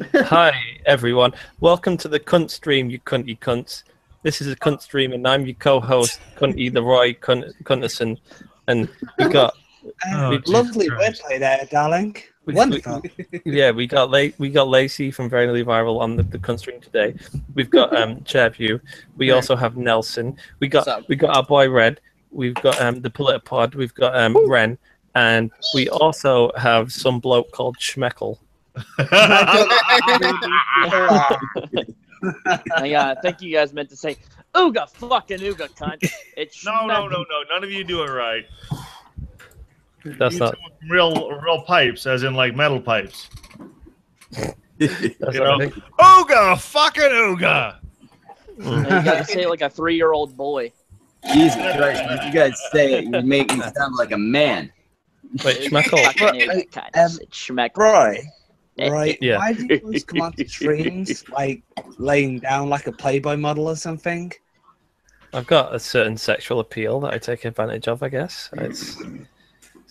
Hi, everyone. Welcome to the cunt stream, you cunty cunts. This is a cunt stream, and I'm your co-host, Cunty the Roy Cunt- Cunterson. And we got, Oh, we- Lovely Christ. wordplay there, darling. we- Wonderful. yeah, we got La- we got Lacey from Very Nearly Viral on the, the cunt stream today. We've got um Chairview. We also have Nelson. We got we got our boy Red. We've got um the Politipod. We've got um Ren, and we also have some bloke called Schmeckle. I uh, think you guys meant to say ooga fucking ooga cunt. It's no, no, no, no. None of you do it right. That's You not. real, real pipes, as in like metal pipes. You know? Ooga, fucking ooga. You gotta say it like a three-year-old boy. Jesus Christ, when you guys say it, you make me sound like a man. Wait, Schmeckle. Fucking ooga cunt. Um, It's. Roy, right? Yeah. Why do you always come onto streams like laying down like a Playboy model or something? I've got a certain sexual appeal that I take advantage of. I guess it's, something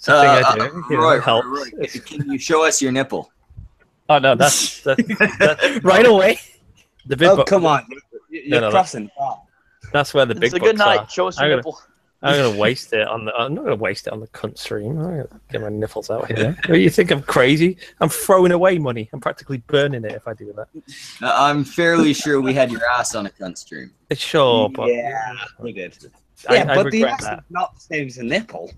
a Uh, thing I uh, do. you know, Roy, it helps. Roy, It's- can you show us your nipple? oh no, that's that, that, Right away. the big. oh, bu- come on. You're No, no, that- crossing. Oh. That's where the big It's a good night. are. Show us I'm your gonna- nipple. I'm gonna waste it on the. I'm not gonna waste it on the cunt stream. I'm gonna get my nipples out here. What, you think I'm crazy? I'm throwing away money. I'm practically burning it if I do that. Uh, I'm fairly sure we had your ass on a cunt stream. Sure, but yeah, we did. I, yeah, I but the regret ass that. is not the same as a nipple.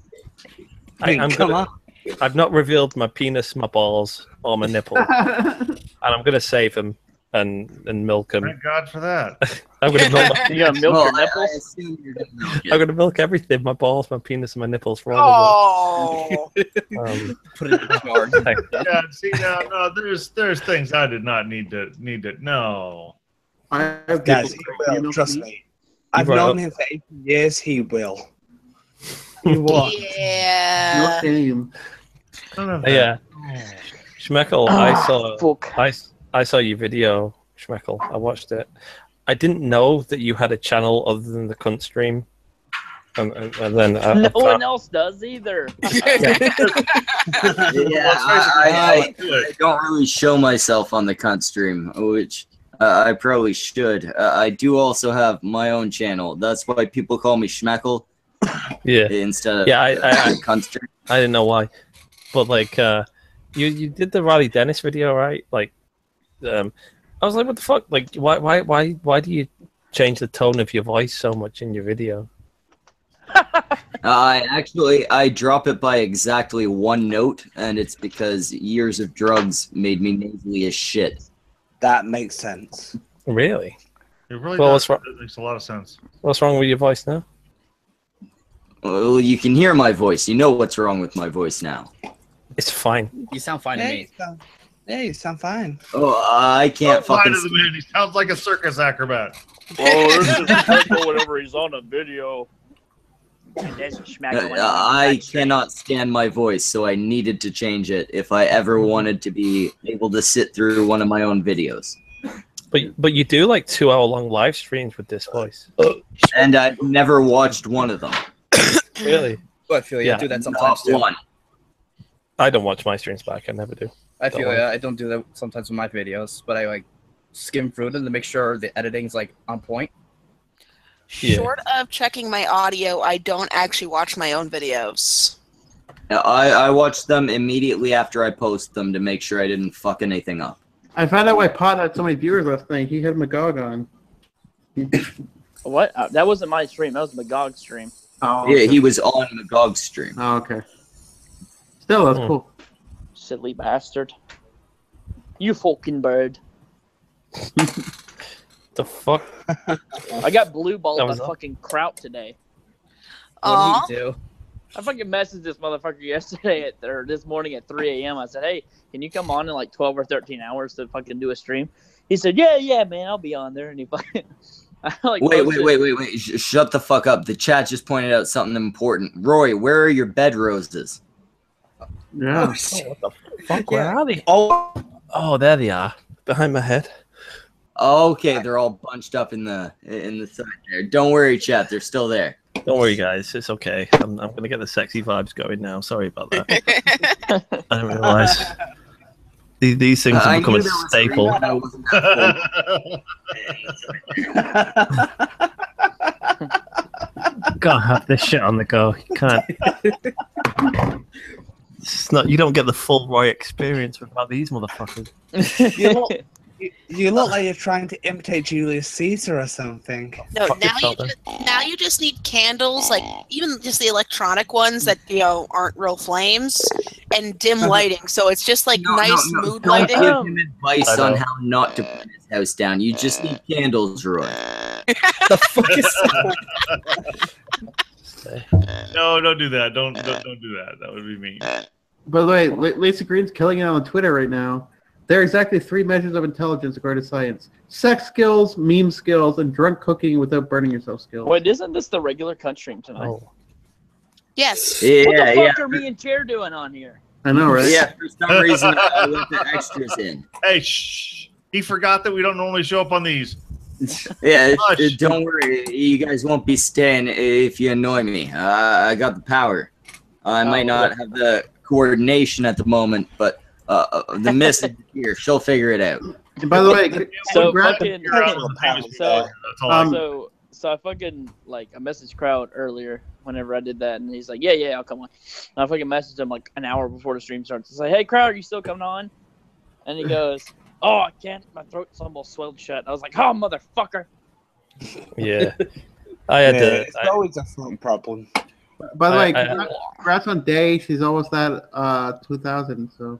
I I, mean, I'm come gonna, on. I've not revealed my penis, my balls, or my nipple, and I'm gonna save them and and milk them. Thank God for that. I'm gonna milk. You gonna milk well, your I, I nipples? you're milk I'm gonna milk everything: my balls, my penis, and my nipples for all Oh. of them. Um, Put it in the jar. Yeah, see now, no, there's there's things I did not need to need to. No, I have Guys, he you will. know, Trust me. I've known up- him for 18 years. He will. He will. Yeah. shame. none of that. yeah, Schmeckle, I Ah, saw. Fuck. I, s- I saw your video, Schmeckle. I watched it. I didn't know that you had a channel other than the cunt stream. And, and, and then I, No I one else does either. Yeah, I, I, I don't really show myself on the cunt stream, which uh, I probably should. Uh, I do also have my own channel. That's why people call me Schmeckle yeah, instead of yeah. I, I, I, cunt stream. I didn't know why, but like, uh, you you did the Riley Dennis video, right? Like, um, I was like, what the fuck? Like, why why why why do you change the tone of your voice so much in your video? I actually I drop it by exactly one note, and it's because years of drugs made me nasally as shit. That makes sense. Really? It really Well, does. what's wrong- It makes a lot of sense. What's wrong with your voice now? Well, you can hear my voice. You know what's wrong with my voice now. It's fine. You sound fine to Yeah, me. You sound, you sound fine. Oh, I can't Don't lie fucking. to the man. He sounds like a circus acrobat. Oh, this is Michael whenever he's on a video. That's a schmack Uh. I cannot stand my voice, so I needed to change it if I ever wanted to be able to sit through one of my own videos. But but you do like two hour long live streams with this voice. And I've never watched one of them. Really? I feel you. I I do do that Not sometimes too. one. I don't watch my streams back. I never do. I feel worry. yeah, I don't do that sometimes with my videos, but I like skim through them to make sure the editing's like on point. Yeah. Short of checking my audio, I don't actually watch my own videos. I, I watched them immediately after I post them to make sure I didn't fuck anything up. I found out why Pot had so many viewers last night. He had Magog on. What? Uh, that wasn't my stream. That was Magog's stream. Oh, Yeah, he was on Magog's stream. Oh, okay. Still, that's Hmm. cool. Silly bastard. You fucking bird. The fuck? I got blue balled That by was fucking Kraut today. Aw. What did he do? I fucking messaged this motherfucker yesterday at or this morning at 3 a.m. I said, "Hey, can you come on in like 12 or 13 hours to fucking do a stream?" He said, "Yeah, yeah, man, I'll be on there." And he fucking, I like Wait, oh, wait, posted- wait, wait, wait. Sh- shut the fuck up. The chat just pointed out something important. Roy, where are your bed roses? Yeah. Oh, what the fuck? Where are they? Oh, Oh, there they are, behind my head. Okay, they're all bunched up in the in the side there. Don't worry, chat. They're still there. Don't worry, guys. It's okay. I'm, I'm gonna get the sexy vibes going now. Sorry about that. I didn't realize. These, these things I have become knew a there was a staple. I Gotta have this shit on the go. You can't. It's not. You don't get the full Roy experience without these motherfuckers. you, look, you, you look like you're trying to imitate Julius Caesar or something. No, Fuck now you just, now you just need candles, like even just the electronic ones that you know aren't real flames, and dim uh-huh. lighting. So it's just like No, no, nice no, mood don't lighting. give him advice on how not to burn his house down. You just need candles, Roy. The fuck is Uh, no, don't do that. Don't, don't uh, don't do that. That would be mean. Uh, By the way, L- Lisa Green's killing it on Twitter right now. There are exactly three measures of intelligence according to science: sex skills, meme skills, and drunk cooking without burning yourself skills. Wait, isn't this the regular cut stream tonight? Oh. Yes. Yeah, what the yeah. fuck are me and Chair doing on here? I know, right? Yeah, for some reason I let the extras in. Hey, shh. He forgot that we don't normally show up on these. Yeah, Hush. uh, don't worry. You guys won't be staying if you annoy me. Uh, I got the power. I might Oh, not have the coordination at the moment, but uh, uh, the miss here. She'll figure it out. And by the way, So fucking- You're out of the famous So- people. That's all I Um, so so I fucking like I messaged Kraut earlier whenever I did that, and he's like, "Yeah, yeah, I'll come on." And I fucking messaged him like an hour before the stream starts. I say, "Hey, Kraut, are you still coming on?" And he goes, "Oh, I can't. My throat's almost swelled shut." I was like, "Oh, motherfucker!" Yeah. I had Yeah, to. it's I, always a fun problem. by the I- way, I- congrats, congrats on Day. She's almost at uh 2,000. So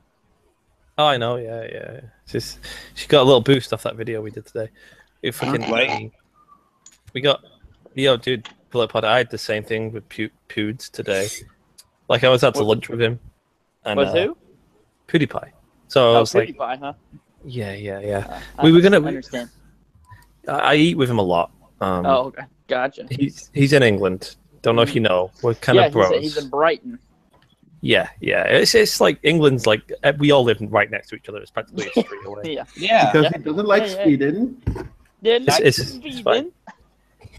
oh, I know. Yeah, yeah. She's she got a little boost off that video we did today. We fucking. Right. We got. Yo, dude, Bullet Pod. I had the same thing with Pu- Poods today. Like I was out to What- lunch with him. And, With uh, who? PewDiePie. So I Oh, was like, PewDiePie, huh? Yeah, yeah, yeah. Uh, We were gonna- I we- understand. I, I eat with him a lot. Um, oh, okay. gotcha. he's he's in England. Don't know if you know. We're kind yeah, of bros. he's, he's in Brighton. Yeah, yeah. It's it's like England's like uh, we all live right next to each other. It's practically a street away. Yeah. Yeah. because yeah. he doesn't like Yeah, yeah. speeding. It's- it's- see it's fine.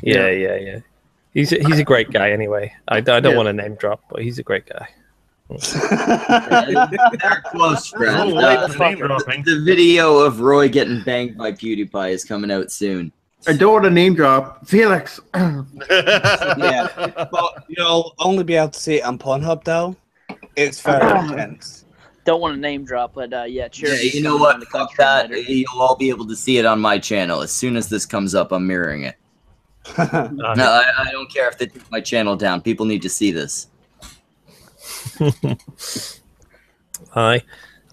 Yeah, yeah, yeah. He's a, he's a great guy anyway. I, I don't Yeah. want to name drop, but he's a great guy. They're close friends. Oh, Uh, wait, name the video of Roy getting banged by PewDiePie is coming out soon. I don't want to name drop Felix. Yeah. but you'll only be able to see it on Pornhub though. It's very intense. Don't want to name drop, but uh, yeah, Yeah, you know what? Fuck that. You'll all be able to see it on my channel. As soon as this comes up, I'm mirroring it. No, I, I don't care if they take my channel down. People need to see this. Hi.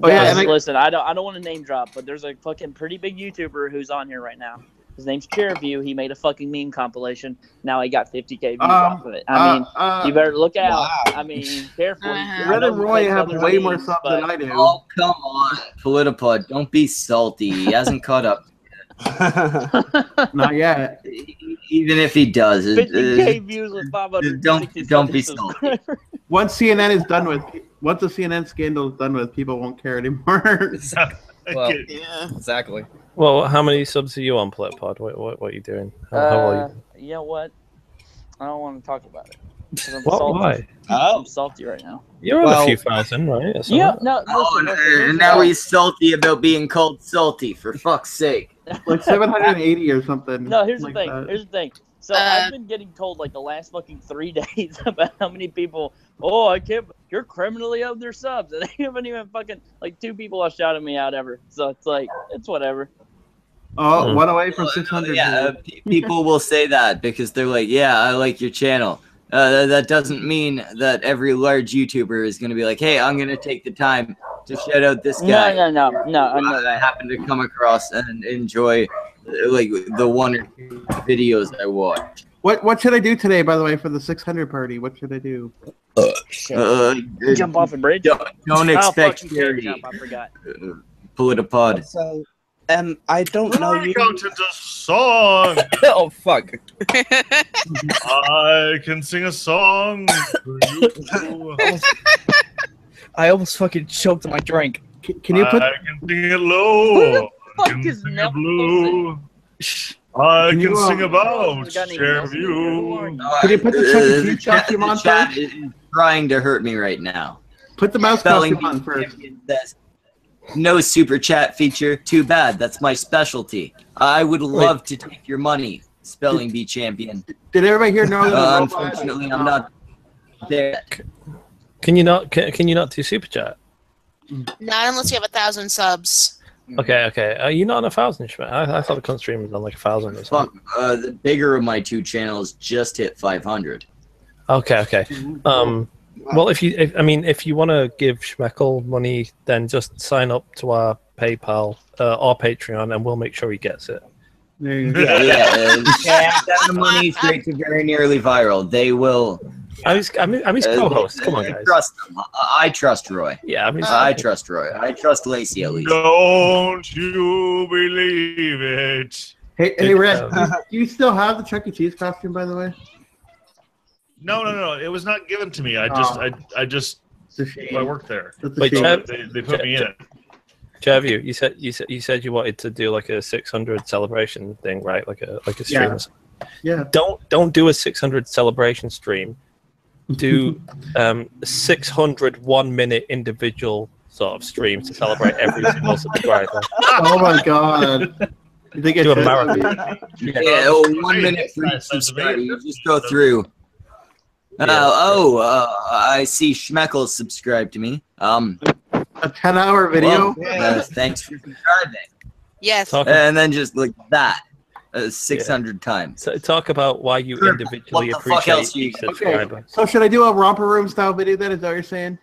Oh, yeah, Guys, and I- listen, I don't, I don't want to name drop, but there's a fucking pretty big YouTuber who's on here right now. His name's Chairview. He made a fucking meme compilation. Now he got 50k views Um, off of it. I mean, uh, uh, you better look out. wow. I mean, careful. Uh-huh. I Red and Roy makes have other way more stuff but- than I do. Oh, come on. Politipod, don't be salty. He hasn't caught up. Not yet. Even if he does, 50k uh, views with 500. don't- don't be salty. Once CNN is done with, once the CNN scandal is done with, people won't care anymore. Well, Yeah. exactly. Well, how many subs are you on Politipod? What, what what are you doing? How, how Uh, are you? you know what? I don't want to talk about it. I'm What? salty. Why? oh, I'm salty right now. You're on Well- a few thousand, right? That's Yeah, alright. no. Oh, Listen, listen, here's and now he's salty about being called salty. For fuck's sake! like 780 or something. No, here's like the thing. that. Here's the thing. So Uh, I've been getting told like the last fucking three days about how many people. Oh, I can't. You're criminally of their subs, and they haven't even fucking like two people have shouted me out ever. So it's like it's whatever. Oh, Hmm. one away from 600. Yeah, uh, people will say that because they're like, "Yeah, I like your channel." Uh, that doesn't mean that every large YouTuber is going to be like, "Hey, I'm going to take the time to shout out this guy." No, no, no, no. I know I that. happen to come across and enjoy like the one or two videos I watch. What what should I do today, by the way, for the 600 party? What should I do? Shit. Uh, Jump off a bridge. Don't, don't Oh, expect fuck, you can't charity. jump, I forgot. Uh, Politipod. so um, I don't know Rory you. comes into song. oh fuck! I can sing a song for you. I almost fucking choked on my drink. Can, can you put I can sing it low. I fuck can is sing it Nelson? blue. I Can can you, sing about share Nelson in here? Who are view. you? Can you put the Chuck E. Cheese chat- costume on chat first? is trying to hurt me right now. put the mouse Spelling costume on first? no super chat feature. Too bad. That's my specialty. I would love to take your money, spelling bee champion. Did everybody here know that? Uh, unfortunately, I'm not there. Can you not? Can, can you not do super chat? Not unless you have a thousand subs. Okay, okay. Are you not on a thousand? Shma? I, I thought the con stream was on like a thousand or Fuck. something. Uh, the bigger of my two channels just hit 500. Okay, okay. Um, well, if you, if, I mean, if you want to give Schmeckle money, then just sign up to our PayPal uh, or Patreon, and we'll make sure he gets it. There you go. Yeah, yeah. Uh, send the money straight to very nearly viral. They will. I'm his, I'm his, I'm his uh, co-host. Come on, I. Trust them. I, I trust Roy. Yeah, I'm his. I trust Roy. I trust Lacey at least. Don't you believe it? Hey, hey, Red, Um, do you still have the Chuck E. Cheese costume, by the way? No, no, no. It was not given to me. I just, Oh. I, I just, It's a. I worked there. Wait, shame. Chad- They, they put me in it. Jeff, you, you said you said you said you wanted to do like a 600 celebration thing, right? Like a like a stream. Yeah. or. Yeah. Don't don't do a 600 celebration stream. Do um 600 one minute individual sort of streams to celebrate every single subscriber. Oh my god. You think I Do a marathon. Yeah, oh, one minute for each subscriber. You just go through. Uh, oh, uh, I see Schmeckle subscribed to me. Um, A 10 hour video? well, uh, thanks for subscribing. Yes. And then just like that, uh, 600 times. so talk about why you individually What the fuck appreciate else you- each Okay. So should I do a romper room style video then? Is that what you're saying?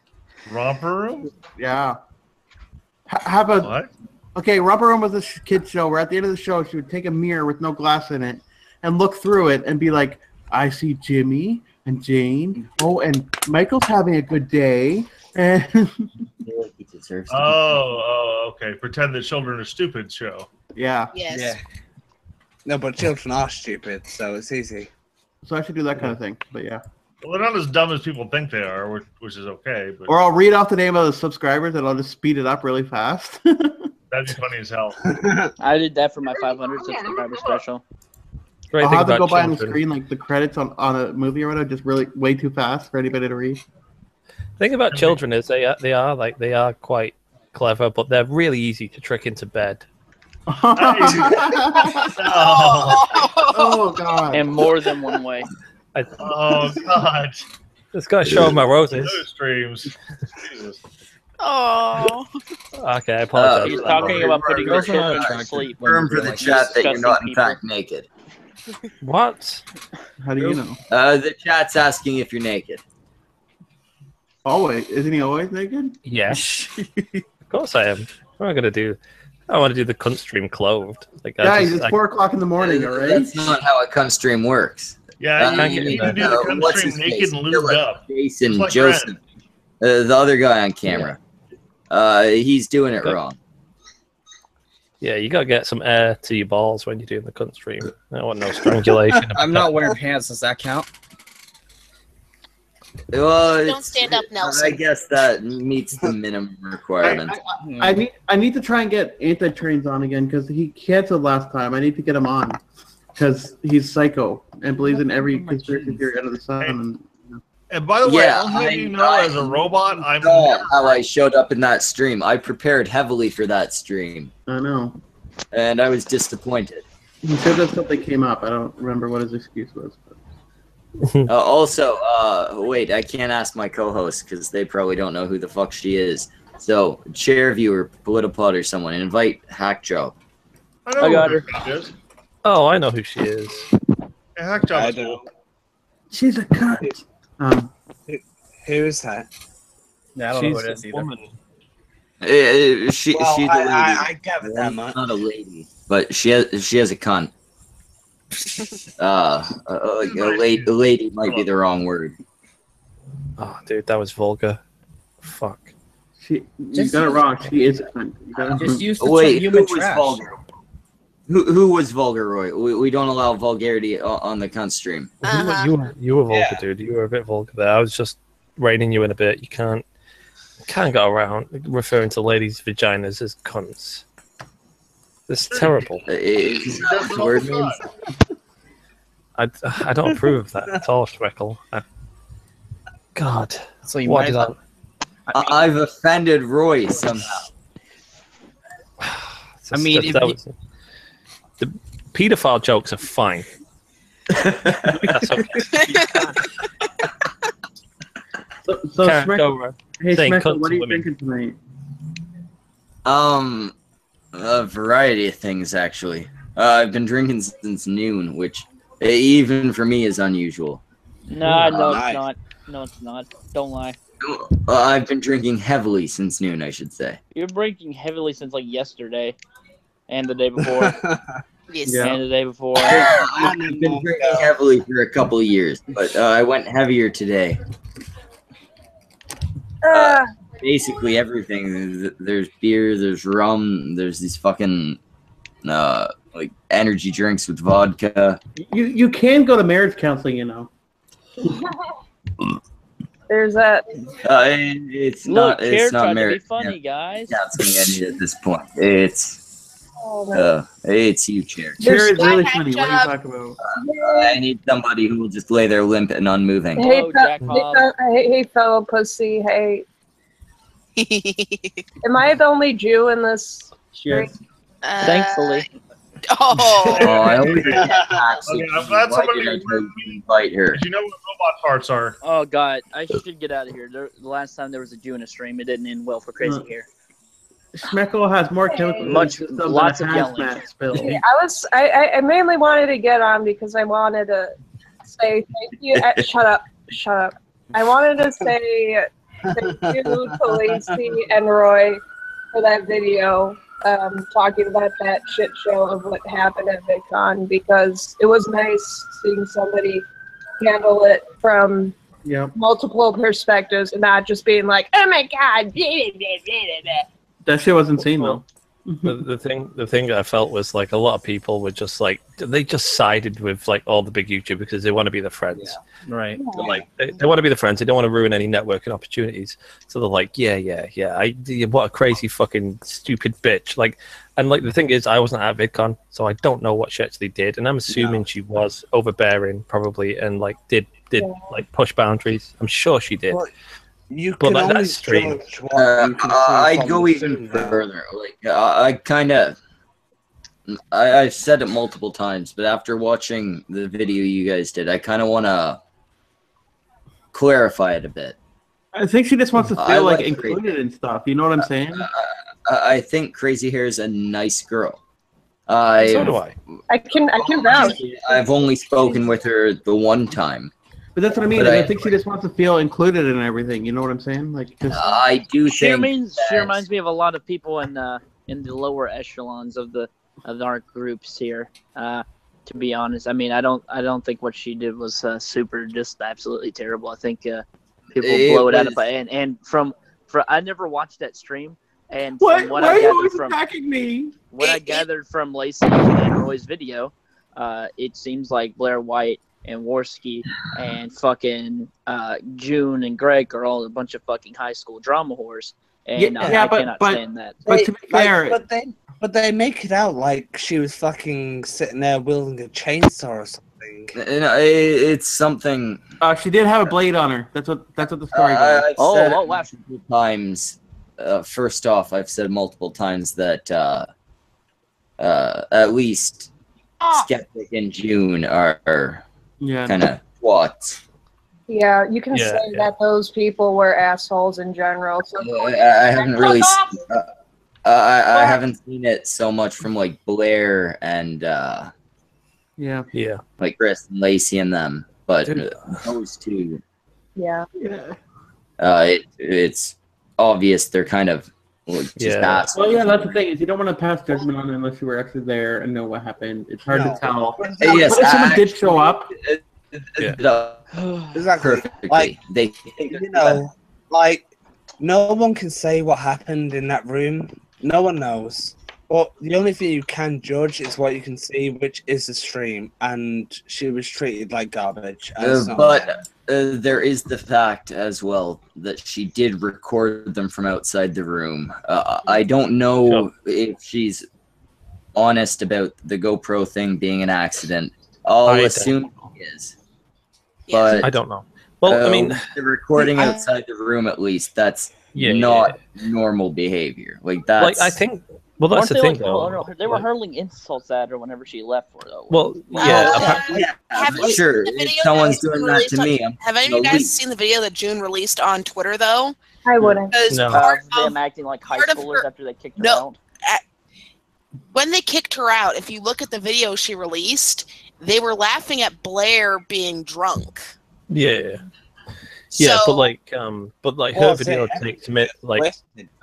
Romper room? Yeah. H- have a What? okay. Romper room was a sh- kid show where at the end of the show she would take a mirror with no glass in it and look through it and be like, "I see Jimmy and Jane. Oh, and Michael's having a good day." And He deserves to Oh, oh, okay. Pretend that children are stupid show. yeah, Yes. Yeah. No, but children are stupid, so it's easy. so I should do that kind of thing. But yeah. Well, they're not as dumb as people think they are, which, which is okay. But Or I'll read off the name of the subscribers and I'll just speed it up really fast. that'd be funny as hell. I did that for my 500 subscriber special. Great I'll have to about go by on the screen like the credits on, on a movie or whatever, just really way too fast for anybody to read. thing about children is they are, they are like they are quite clever, but they're really easy to trick into bed. Oh, oh god. And more than one way. I, oh God. this guy showing my roses. Those streams. Jesus. Oh. Okay, I apologize. He's talking about putting your Also not children to sleep. Confirm for the chat that you're not in Disgusting fact naked. What? How do you know? Uh, the chat's asking if you're naked. Always isn't he always naked? Yes. of course I am. What am I gonna do? I want to do the cunt stream clothed. Like Guys, just- it's I- four o'clock in the morning, Uh, alright? That's not how a cunt stream works. Yeah, Uh, you, you need to do the gun what's stream naked and lubed Philip. up. Jason, like Joseph, uh, the other guy on camera. Uh, he's doing it Okay. wrong. yeah, you gotta get some air to your balls when you're doing the cunt stream. I don't want no strangulation. I'm not wearing pants. Does that count? Well, Don't stand up, I guess that meets the minimum requirement. I need I need to try and get anti trains on again because he canceled last time. I need to get him on because he's psycho and believes in every conspiracy theory under the sun. And, And by the way, Yeah, I'll have you know, I- as a robot, I'm how I showed up in that stream. I prepared heavily for that stream, I know and I was disappointed. he said that something came up. I don't remember what his excuse was. But. Uh, also, uh, wait, I can't ask my co-host because they probably don't know who the fuck she is. So, chair viewer, Politipod, or someone, invite Hack Job. I, know I got her. Oh, I know who she is. Yeah, Hack Job I is don't. She's a cunt. Um, Who is that? Yeah, I don't know She's who it is a either. woman. Uh, she, Well, she's a I, lady. I, I gathered that much. not a lady, but she has she has a cunt. Uh, a, a, a lady, a lady might be the wrong word. Oh, dude, that was vulgar. Fuck. she you Just got it use- wrong. She is a cunt. You it Just use the Oh, Wait, term who human was vulgar? Who, who was vulgar, Roy? We, we don't allow vulgarity on the cunt stream. You, were, Uh-huh. you, were, you were vulgar, Yeah. dude. You were a bit vulgar there. I was just reining you in a bit. You can't can't go around referring to ladies' vaginas as cunts. It's terrible. Uh, Is that what word means? I, I don't approve of that at all, Schmeckle. I, God, So you what might did as I? well. I- I've offended Roy somehow. I mean, that's- if that you- was- the pedophile jokes are fine. That's okay. So, so Karen, Schmeck- go, Ron. hey, saying what are you women. thinking tonight? Um, a variety of things actually. Uh, I've been drinking since noon, which eh, even for me is unusual. Nah, no, Nice. it's not. No, it's not. Don't lie. I've been drinking heavily since noon, I should say. You're drinking heavily since like yesterday, and the day before, Yes. Yeah. and the day before. I've been drinking heavily for a couple of years, but uh, I went heavier today. Uh, Basically everything. There's beer, there's rum, there's these fucking uh like energy drinks with vodka. You you can go to marriage counseling, you know. there's that. Uh, it- it's Look, not. It's Care not marriage. to be married. funny, guys. Counseling I need at this point. It's Oh, man. uh, it's you, chair. Chair is really Jack funny. What are you Jack. talking about? I need somebody who will just lay there limp and unmoving. Hey, Hello, fe- Jack hey, fe- hey, hey, fellow pussy. Hey, am I the only Jew in this? Yes. Uh, Thankfully. Oh, Oh. I always get taxed. Okay, I'm glad somebody did I reminded try to invite her? You know what robot parts are? Oh god, I should get out of here. There, the last time there was a Jew in a stream, it didn't end well for Crazy Uh, Hair. Schmeckle has more chemicals Much- his lots than of a yelling. hazmat. I was. I, I, I mainly wanted to get on because I wanted to say thank you. uh, shut up. Shut up. I wanted to say thank you to Lacey and Roy for that video um, talking about that shit show of what happened at VidCon because it was nice seeing somebody handle it from Yep. multiple perspectives and not just being like, oh my god, blah, blah, blah, blah, blah." That shit was insane though. The, the thing the thing that I felt was like a lot of people were just like they just sided with like all the big YouTubers because they want to be the friends. Right. They're like they, they want to be the friends. They don't want to ruin any networking opportunities. So they're like, yeah, yeah, yeah. I what a crazy fucking stupid bitch. Like, and like the thing is, I wasn't at VidCon, so I don't know what she actually did. And I'm assuming she was overbearing, probably, and like did did Yeah. like push boundaries. I'm sure she did. Well, You But can like that only stream- judge Uh, you can uh, see I'd go even further. Like uh, I, I kind of, I, I've said it multiple times, but after watching the video you guys did, I kind of want to clarify it a bit. I think she just wants to I feel like like included and stuff. You know what I'm uh, saying? I, I think Crazy Hair is a nice girl. I so do I. I can I can vouch. I've only spoken with her the one time. But that's what I mean. But I, I- think she just wants to feel included in everything. You know what I'm saying? Like, just I do She think reminds she reminds me of a lot of people in uh in the lower echelons of the of our groups here. Uh, to be honest, I mean, I don't I don't think what she did was uh, super just absolutely terrible. I think uh, people It blow it out of was- and and from from I never watched that stream. And what? from what Why I are you gathered always from attacking me? what I gathered from Lacey and Roy's video, uh, it seems like Blair White and Warski and fucking uh, June and Greg are all a bunch of fucking high school drama whores, and Yeah, I, yeah, I but- cannot but- stand that. But to be fair, but they but they make it out like she was fucking sitting there wielding a chainsaw or something. You know, it- it's something. uh, she did have a blade on her. That's what. That's what the Uh, story goes. I've Oh, said oh, it wow. multiple times. Uh, first off, I've said multiple times that uh, uh, at least Skeptic and June are, are yeah. kind of twats. Yeah, you can Yeah, say yeah. that those people were assholes in general. So I, I haven't really. s- Uh, I, I haven't seen it so much from like Blair and uh, Yeah. Yeah. like Chris and Lacey and them, but Dude. those two, yeah. Yeah. uh, it, it's obvious they're kind of like, just Yeah. assholes. Well, yeah. That's the thing is you don't want to pass judgment on it unless you were actually there and know what happened. It's hard No. to tell. Uh, yes, What if someone did show up? Yeah. Exactly. perfectly. Like, they, You know, like no one can say what happened in that room. No one knows. But the only thing you can judge is what you can see, which is the stream. And she was treated like garbage. Uh, but uh, there is the fact as well that she did record them from outside the room. Uh, I don't know if she's honest about the GoPro thing being an accident. I'll I assume she is. But I don't know. Well, I mean, the recording outside the room, at least, that's yeah, not normal behavior. Like that's like I think Well, that's Weren't the they, thing, like, though. oh, no, they were like- hurling insults at her whenever she left for though. Well, yeah. Uh, appa- yeah, Have for you sure. If someone's doing that to me, I'm Have any of you guys leave. seen the video that June released on Twitter though? I wouldn't. Because No. uh, part of them acting like high part schoolers her- after they kicked her No. out. when they kicked her out, if you look at the video she released, they were laughing at Blair being drunk. yeah. Yeah, So- but like, um, but like her video say- takes like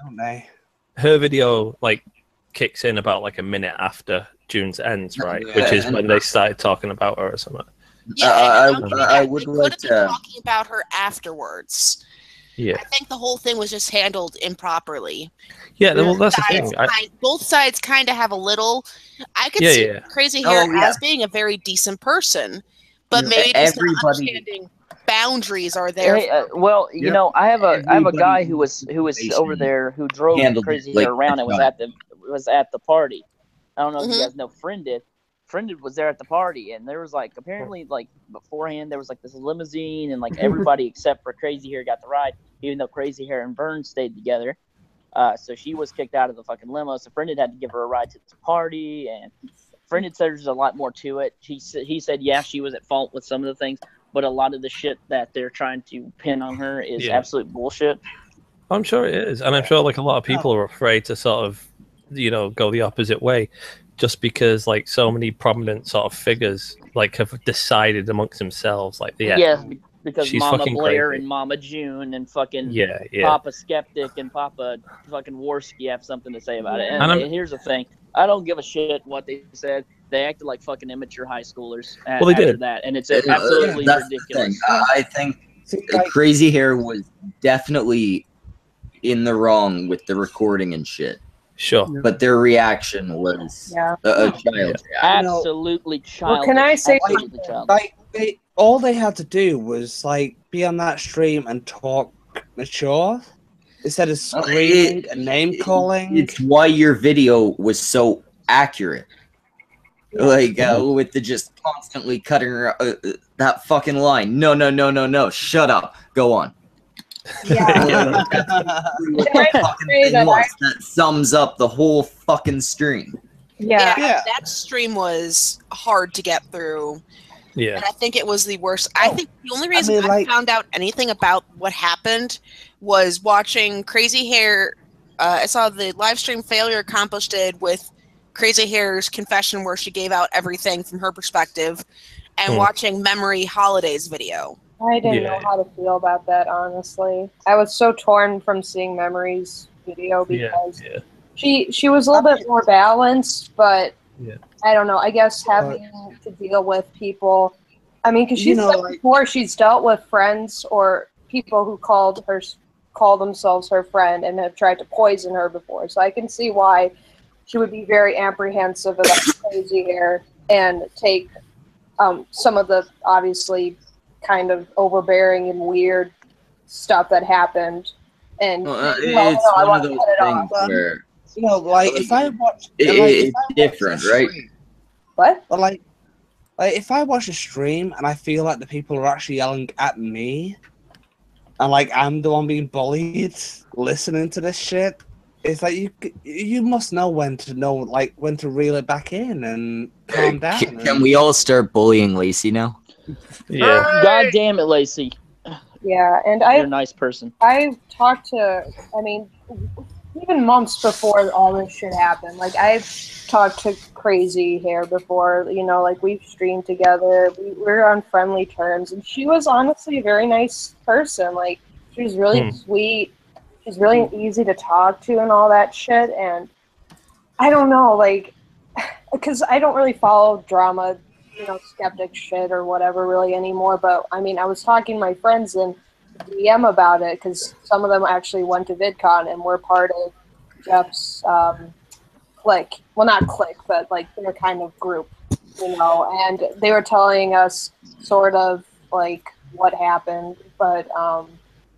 don't they? her video like kicks in about like a minute after June's ends, right? Which is when they started talking about her or something. yeah, I- and I'm I- kidding, I they would could like have been to- talking about her afterwards. Yeah, I think the whole thing was just handled improperly. yeah. Well, that's the thing. I, both sides kind of have a little. I could Yeah, see yeah. Crazy Oh, Hair yeah. as being a very decent person, but Yeah, maybe just not everybody- understanding boundaries are there. Hey, uh, well, you Yep. know, I have a I have a guy who was who was over there who drove handled it crazy like hair around and was at the was at the party. I don't know if Mhm. you guys know Friended. Friended was there at the party, and there was like apparently like beforehand there was like this limousine, and like everybody except for Crazy Hair got the ride, even though Crazy Hair and Vern stayed together. Uh, so she was kicked out of the fucking limo. So Friended had to give her a ride to the party, and Friended said there's a lot more to it. He said he said yeah she was at fault with some of the things, but a lot of the shit that they're trying to pin on her is Yeah. absolute bullshit. I'm sure it is, and I'm sure like a lot of people are afraid to sort of, you know, go the opposite way, just because like so many prominent sort of figures like have decided amongst themselves, like yeah, Yeah, because She's Mama fucking Blair crazy. and Mama June and fucking yeah, yeah. Papa Skeptic and Papa fucking Warski have something to say about it. And, And I'm- here's the thing: I don't give a shit what they said. They acted like fucking immature high schoolers. a- Well, they did. that, and it's absolutely that's ridiculous. thing. I I think See, like, Crazy Hair was definitely in the wrong with the recording and shit, Sure. but their reaction was Yeah. a, a child. reaction. Absolutely childish. Well, can I say absolutely something? like they, all they had to do was like be on that stream and talk mature instead of screaming it- and name calling. It's why your video was so accurate. Like uh, with the just constantly cutting her, uh, uh, that fucking line. No, no, no, no, no. Shut up. Go on. Yeah. What the Can I fucking say thing that was. That sums up the whole fucking stream. Yeah. Yeah. that stream was hard to get through. Yeah. And I think it was the worst. I think the only reason I, mean, like- found out anything about what happened was watching Crazy Hair. Uh, I saw the live stream failure accomplished did with Crazy Hair's confession, where she gave out everything from her perspective, and Hmm. watching Memory Holidays video. I didn't Yeah. know how to feel about that, honestly. I was so torn from seeing Memories video because Yeah. she she was a little bit more balanced, but Yeah. I don't know. I guess having to deal with people. I mean, because You she's know, said like- before she's dealt with friends or people who called her call themselves her friend and have tried to poison her before. So I can see why she would be very apprehensive about crazy hair and take um, some of the obviously kind of overbearing and weird stuff that happened. And Well, uh, well, it's no, I one want of to those cut it things off. where you know, like if I watch, It- like, it's watch different, a right? What? But like, like if I watch a stream and I feel like the people are actually yelling at me, and like I'm the one being bullied, listening to this shit, it's like you you must know when to know like when to reel it back in and calm down. can, can we all start bullying Lacey now? Yeah. God damn it, Lacey. Yeah, and You're a nice person. I talked to, I mean, even months before all this shit happened. Like I've talked to Crazy Hair before. You know, like we've streamed together. We, we're on friendly terms, and she was honestly a very nice person. Like she was really Hmm. sweet. She's really easy to talk to, and all that shit. And I don't know, like, because I don't really follow drama, you know, skeptic shit or whatever really anymore. But I mean, I was talking to my friends and DM about it because some of them actually went to VidCon and were part of Jeff's um. Well, not clique, but like their kind of group, you know. And they were telling us sort of like what happened, but um,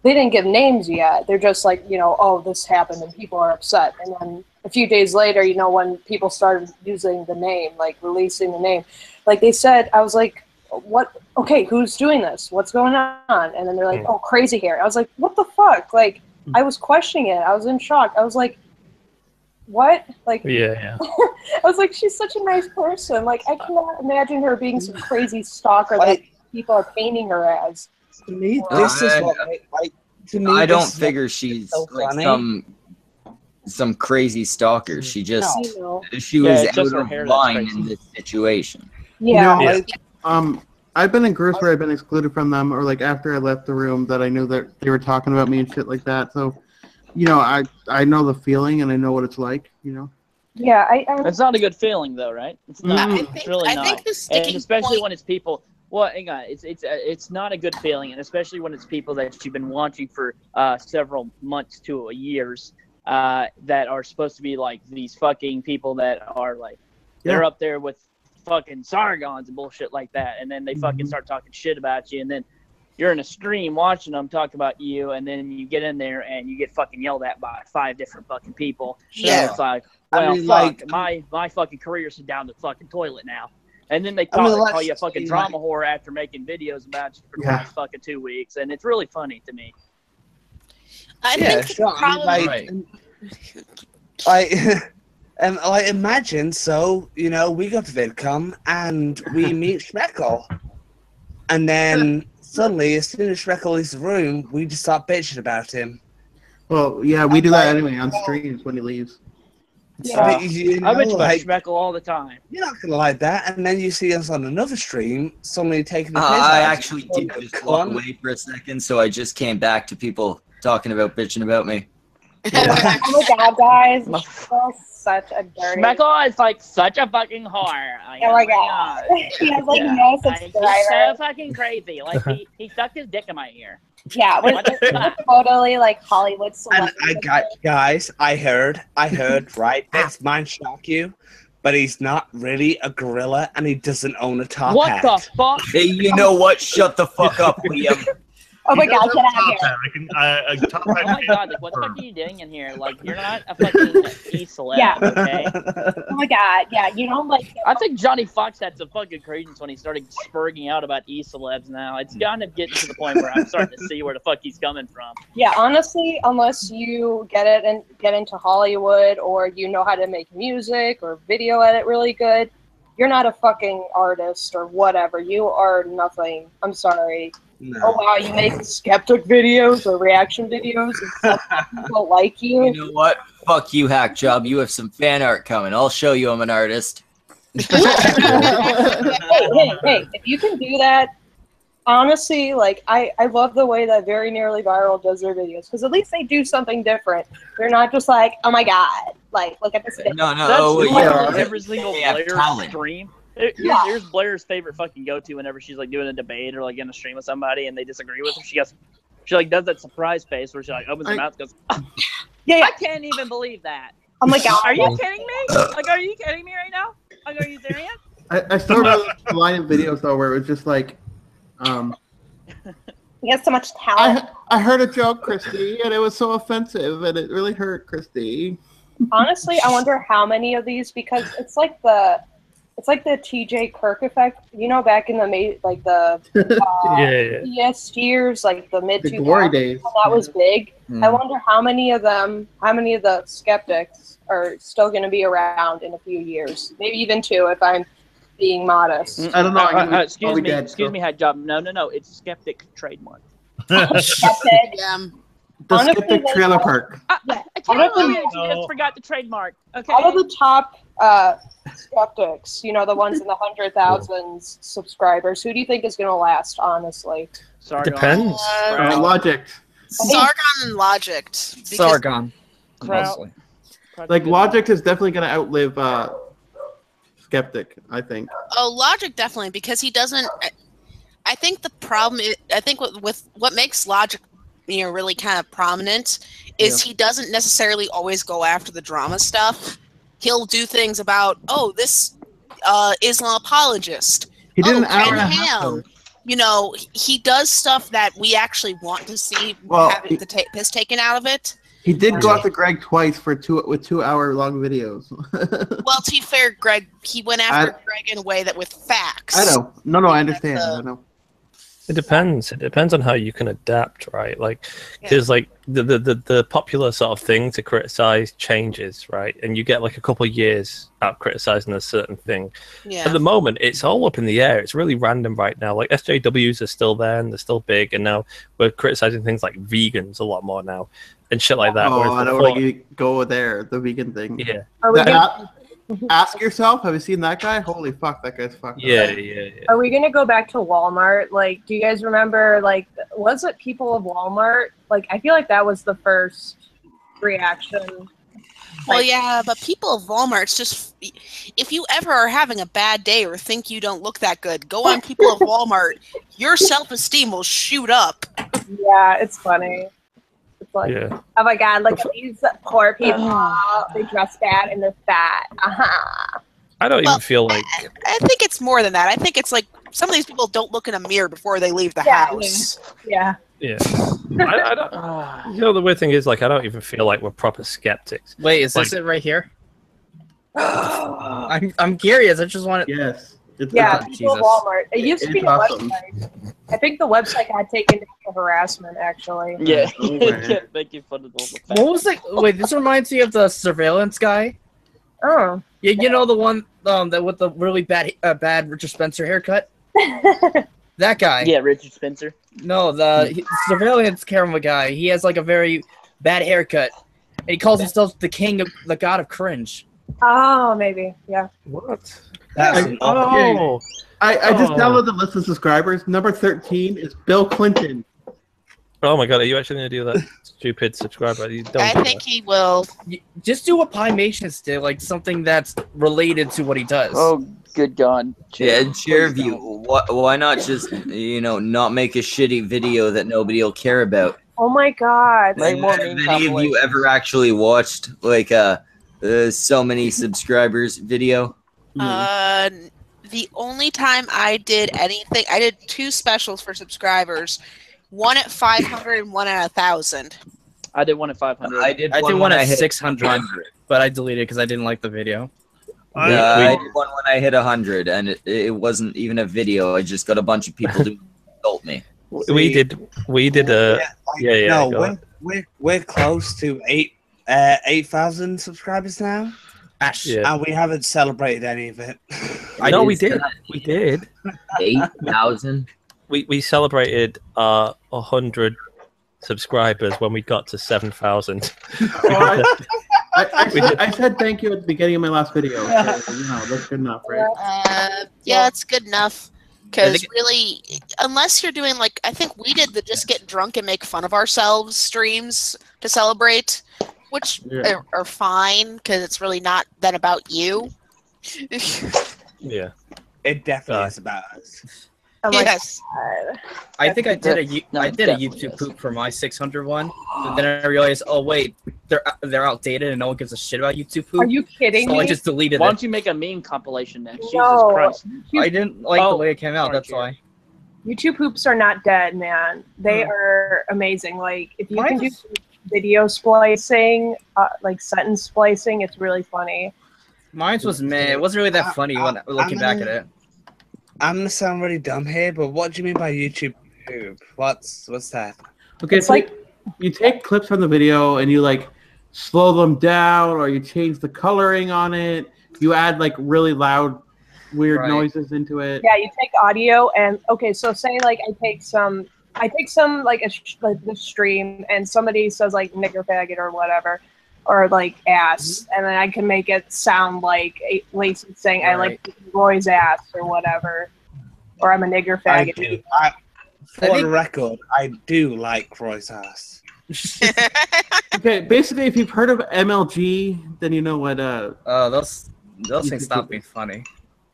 they didn't give names yet. They're just like, you know, oh, this happened and people are upset. And then a few days later, you know, when people started using the name, like releasing the name, like they said, I was like, what okay who's doing this what's going on and then they're like Hmm. oh crazy hair i was like what the fuck like i was questioning it i was in shock i was like what? Like, Yeah, yeah. I was like, she's such a nice person. Like, I cannot imagine her being some crazy stalker that Like, people are painting her as. to me, this is what I- what like to me. I don't figure she's so like some some crazy stalker. She just You know. she was it's out of hair that's line in this situation. Yeah. You know, Yeah. Like, Um, I've been in groups where I've been excluded from them, or like after I left the room that I knew that they were talking about me and shit like that. So, you know, I I know the feeling and I know what it's like. You know. Yeah, I, I It's not a good feeling though, right? It's not. Mm. I It's think, really I not. think the and sticking especially point. when it's people. Well, hang on. It's it's uh, it's not a good feeling, and especially when it's people that you've been watching for uh, several months to years uh, that are supposed to be like these fucking people that are like they're up there with fucking Sargons and bullshit like that, and then they fucking Mhm. start talking shit about you, and then you're in a stream watching them talk about you, and then you get in there and you get fucking yelled at by five different fucking people. Yeah. And it's like, I well, mean, fuck, like- my my fucking career's down the fucking toilet now. And then they I call, mean, they call you a fucking say, drama whore after making videos about you for the Yeah. last fucking two weeks, and it's really funny to me. I yeah, think the sure. I mean, like, Right. like, and like, imagine. So you know, we go to VidCon and we meet Schmeckle, and then suddenly, as soon as Schmeckle leaves the room, we just start bitching about him. Well, yeah, we do that anyway on streams when he leaves. But, you know, I bitch about like, Schmeckle all the time. you're not gonna like that, and then you see us on another stream, suddenly taking the Uh, piss I out actually did just walk away for a second, so I just came back to people talking about bitching about me. Oh my god, guys, Michelle's such a dirty. Schmeckle is like such a fucking whore. Like, Oh my oh god, she has like Yeah. no Like, he's so fucking crazy. Like he, he sucked his dick in my ear. Yeah, we're, What the we're fuck? totally like Hollywood And. I got guys, I heard, I heard, right? This might shock you, but he's not really a gorilla, and he doesn't own a top what hat. the fuck? Hey, you know what? Shut the fuck up, Liam. Oh my He god, get out of here. hat. I can, I, a top Oh my god, like what the fuck are you doing in here? Like you're not a fucking e celeb, Yeah. okay? Oh my god, yeah, you don't like. I think Johnny Fox had some fucking credence when he started spurging out about e celebs now. It's kind of getting to the point where I'm starting to see where the fuck he's coming from. Yeah, honestly, unless you get it and get into Hollywood or you know how to make music or video edit really good, you're not a fucking artist or whatever. You are nothing. I'm sorry. Oh wow, you make skeptic videos or reaction videos and stuff people like You you. know what? Fuck you, hack job. You have some fan art coming. I'll show you I'm an artist. hey, hey, hey, if you can do that, honestly, like I, I love the way that Very Nearly Viral does their videos because at least they do something different. They're not just like, oh my god, like look at this. video. No, no. Oh, That's oh, wait, literally yeah. every single player talent. stream. Here- Here's, Yeah. here's Blair's favorite fucking go-to whenever she's like doing a debate or like in a stream with somebody and they disagree with her. She goes, she like does that surprise face where she like opens her I- mouth, and goes, Yeah, yeah. I can't even believe that. I'm like, Are you kidding me? Like, are you kidding me right now? Like, are you serious? I, I still remember the line of videos though where it was just like, um, He has so much talent. I I heard a joke, Christy, and it was so offensive, and it really hurt Christy. Honestly, I wonder how many of these because it's like the it's like the TJ Kirk effect. You know, back in the ma- like the uh, Yeah, yeah. PS years, like the mid the glory days. that was big. Hmm. I wonder how many of them, how many of the skeptics are still going to be around in a few years, maybe even two, if I'm being modest. I don't know, Uh, uh, can- uh, I'll excuse me, dead, excuse so. me, head job. No, no, no. It's skeptic trademark. Skeptic. Yeah. The Honestly, Skeptic Trailer Park. I, Yeah. I can't Out of believe the- it. Just forgot the trademark. Okay. Out of the top uh, skeptics, you know, the ones in the hundred thousands subscribers, who do you think is going to last? Honestly, Sorry. Depends. Uh, Uh, Logic. Sargon and Logic. Sargon. Crowd- Mostly. Like Logic is definitely going to outlive uh, Skeptic. I think. Oh, Logic definitely because he doesn't. I- I think the problem. Is, I think with, with what makes Logic, you know, really kind of prominent is he doesn't necessarily always go after the drama stuff. He'll do things about oh this uh, Islam apologist. He did oh, an hour and a half. Ham. though. You know, he- he does stuff that we actually want to see Well, have he- the ta- piss taken out of it. He did go after Greg twice for two with two hour long videos. Well, to be fair, Greg, he went after I- Greg in a way that with facts. I know. No, no, I understand. uh, I know. It depends. It depends on how you can adapt, right? Like, because like the, the the the popular sort of thing to criticize changes, right? And you get like a couple of years out criticizing a certain thing. Yeah. At the moment, it's all up in the air. It's really random right now. Like SJWs are still there and they're still big, and now we're criticizing things like vegans a lot more now and shit like that. Oh, I don't before- want to go there. The vegan thing. Yeah. Are we The gonna, a- ask yourself, have you seen that guy? Holy fuck, that guy's fucked. up. Yeah, yeah, yeah. are we gonna go back to Walmart? Like, do you guys remember? Like, was it people of Walmart? Like, I feel like that was the first reaction. Well, Like- yeah, but people of Walmart's just if you ever are having a bad day or think you don't look that good, go on people of Walmart. Your self esteem will shoot up. Yeah, it's funny. It's like, Yeah. oh my god, look at these poor people. They dress bad and they're fat. Uh-huh. I don't Well, even feel like I think it's more than that. I think it's like some of these people don't look in a mirror before they leave the Yeah, house. Yeah. yeah. I, I don't. You know, the weird thing is, like, I don't even feel like we're proper skeptics. Wait, is this it right here? I'm I'm curious. I just want to. Yes. It's, Yeah, it's- people of Jesus. Walmart. It used to It's be a awesome. website. I think the website got taken down for harassment, actually. Yeah, Over. kept making fun of the What was like? Wait, this reminds me of the surveillance guy. Oh. You, you know the one um that with the really bad uh, bad Richard Spencer haircut. That guy. Yeah, Richard Spencer. No, the he- surveillance camera guy. He has like a very bad haircut, and he calls himself the king of the god of cringe. oh, maybe. Yeah. What? That's I- an Oh, I, I just Oh. downloaded the list of subscribers. Number 13 is Bill Clinton. oh my god! Are you actually going to do that? Stupid subscriber. You don't. I do think he will. Just do what Pi Mations did, like something that's related to what he does. Oh, good God. Yeah, Please view. don't. Why, why not just you know not make a shitty video that nobody will care about? Oh my god. Make more Have meme any of you ever actually watched like a uh, so many subscribers video? Uh, the only time I did anything, I did two specials for subscribers. One at 500 and one at a thousand. I did one at 500. I did. I did one one at 600, 100. but I deleted because I didn't like the video. I, Uh, I did one when I hit hundred, and it, it wasn't even a video. I just got a bunch of people to insult me. We did. We did a. Yeah, yeah, yeah, No, we're, we're we're close to eight uh eight thousand subscribers now, Ash. Yeah. and we haven't celebrated any of it. I know we did. We did. Eight thousand. We we celebrated uh a hundred subscribers when we got to seven thousand. I, I, I, said, thank you at the beginning of my last video. So, you know, that's good enough, right? Uh, yeah, it's good enough. Because really, unless you're doing like, I think we did the just get drunk and make fun of ourselves streams to celebrate, which Yeah. are, are fine because it's really not then about you. yeah. It definitely Uh, is about us. Oh yes. god. I think I did a no, I did a YouTube is. poop for my 600 one, but then I realized, oh wait, they're they're outdated and no one gives a shit about YouTube poop. Are you kidding so I just deleted Why don't you make a meme compilation next? No. Jesus Christ. I didn't like the Oh, way it came out. That's you? why. YouTube poops are not dead, man. They Hmm. are amazing. Like if you Mine can do is- video splicing, uh, like sentence splicing, it's really funny. Mine was meh. It wasn't really that I- funny I- when looking I'm back at gonna- it. I'm gonna sound really dumb here, but what do you mean by YouTube? Poop? What's what's that? Okay, It's so like you take clips from the video and you like slow them down or you change the coloring on it. You add like really loud, weird Right. noises into it. yeah, you take audio and okay, so say like I take some, I take some like a sh- like the stream and somebody says like nigger faggot or whatever, or like ass, and then I can make it sound like a- Lacey saying I like Roy's ass or whatever, or I'm a nigger faggot. I do. I, for I think- the record, I do like Roy's ass. Okay, basically, if you've heard of MLG, then you know what. Uh, Uh, those those things stop being funny.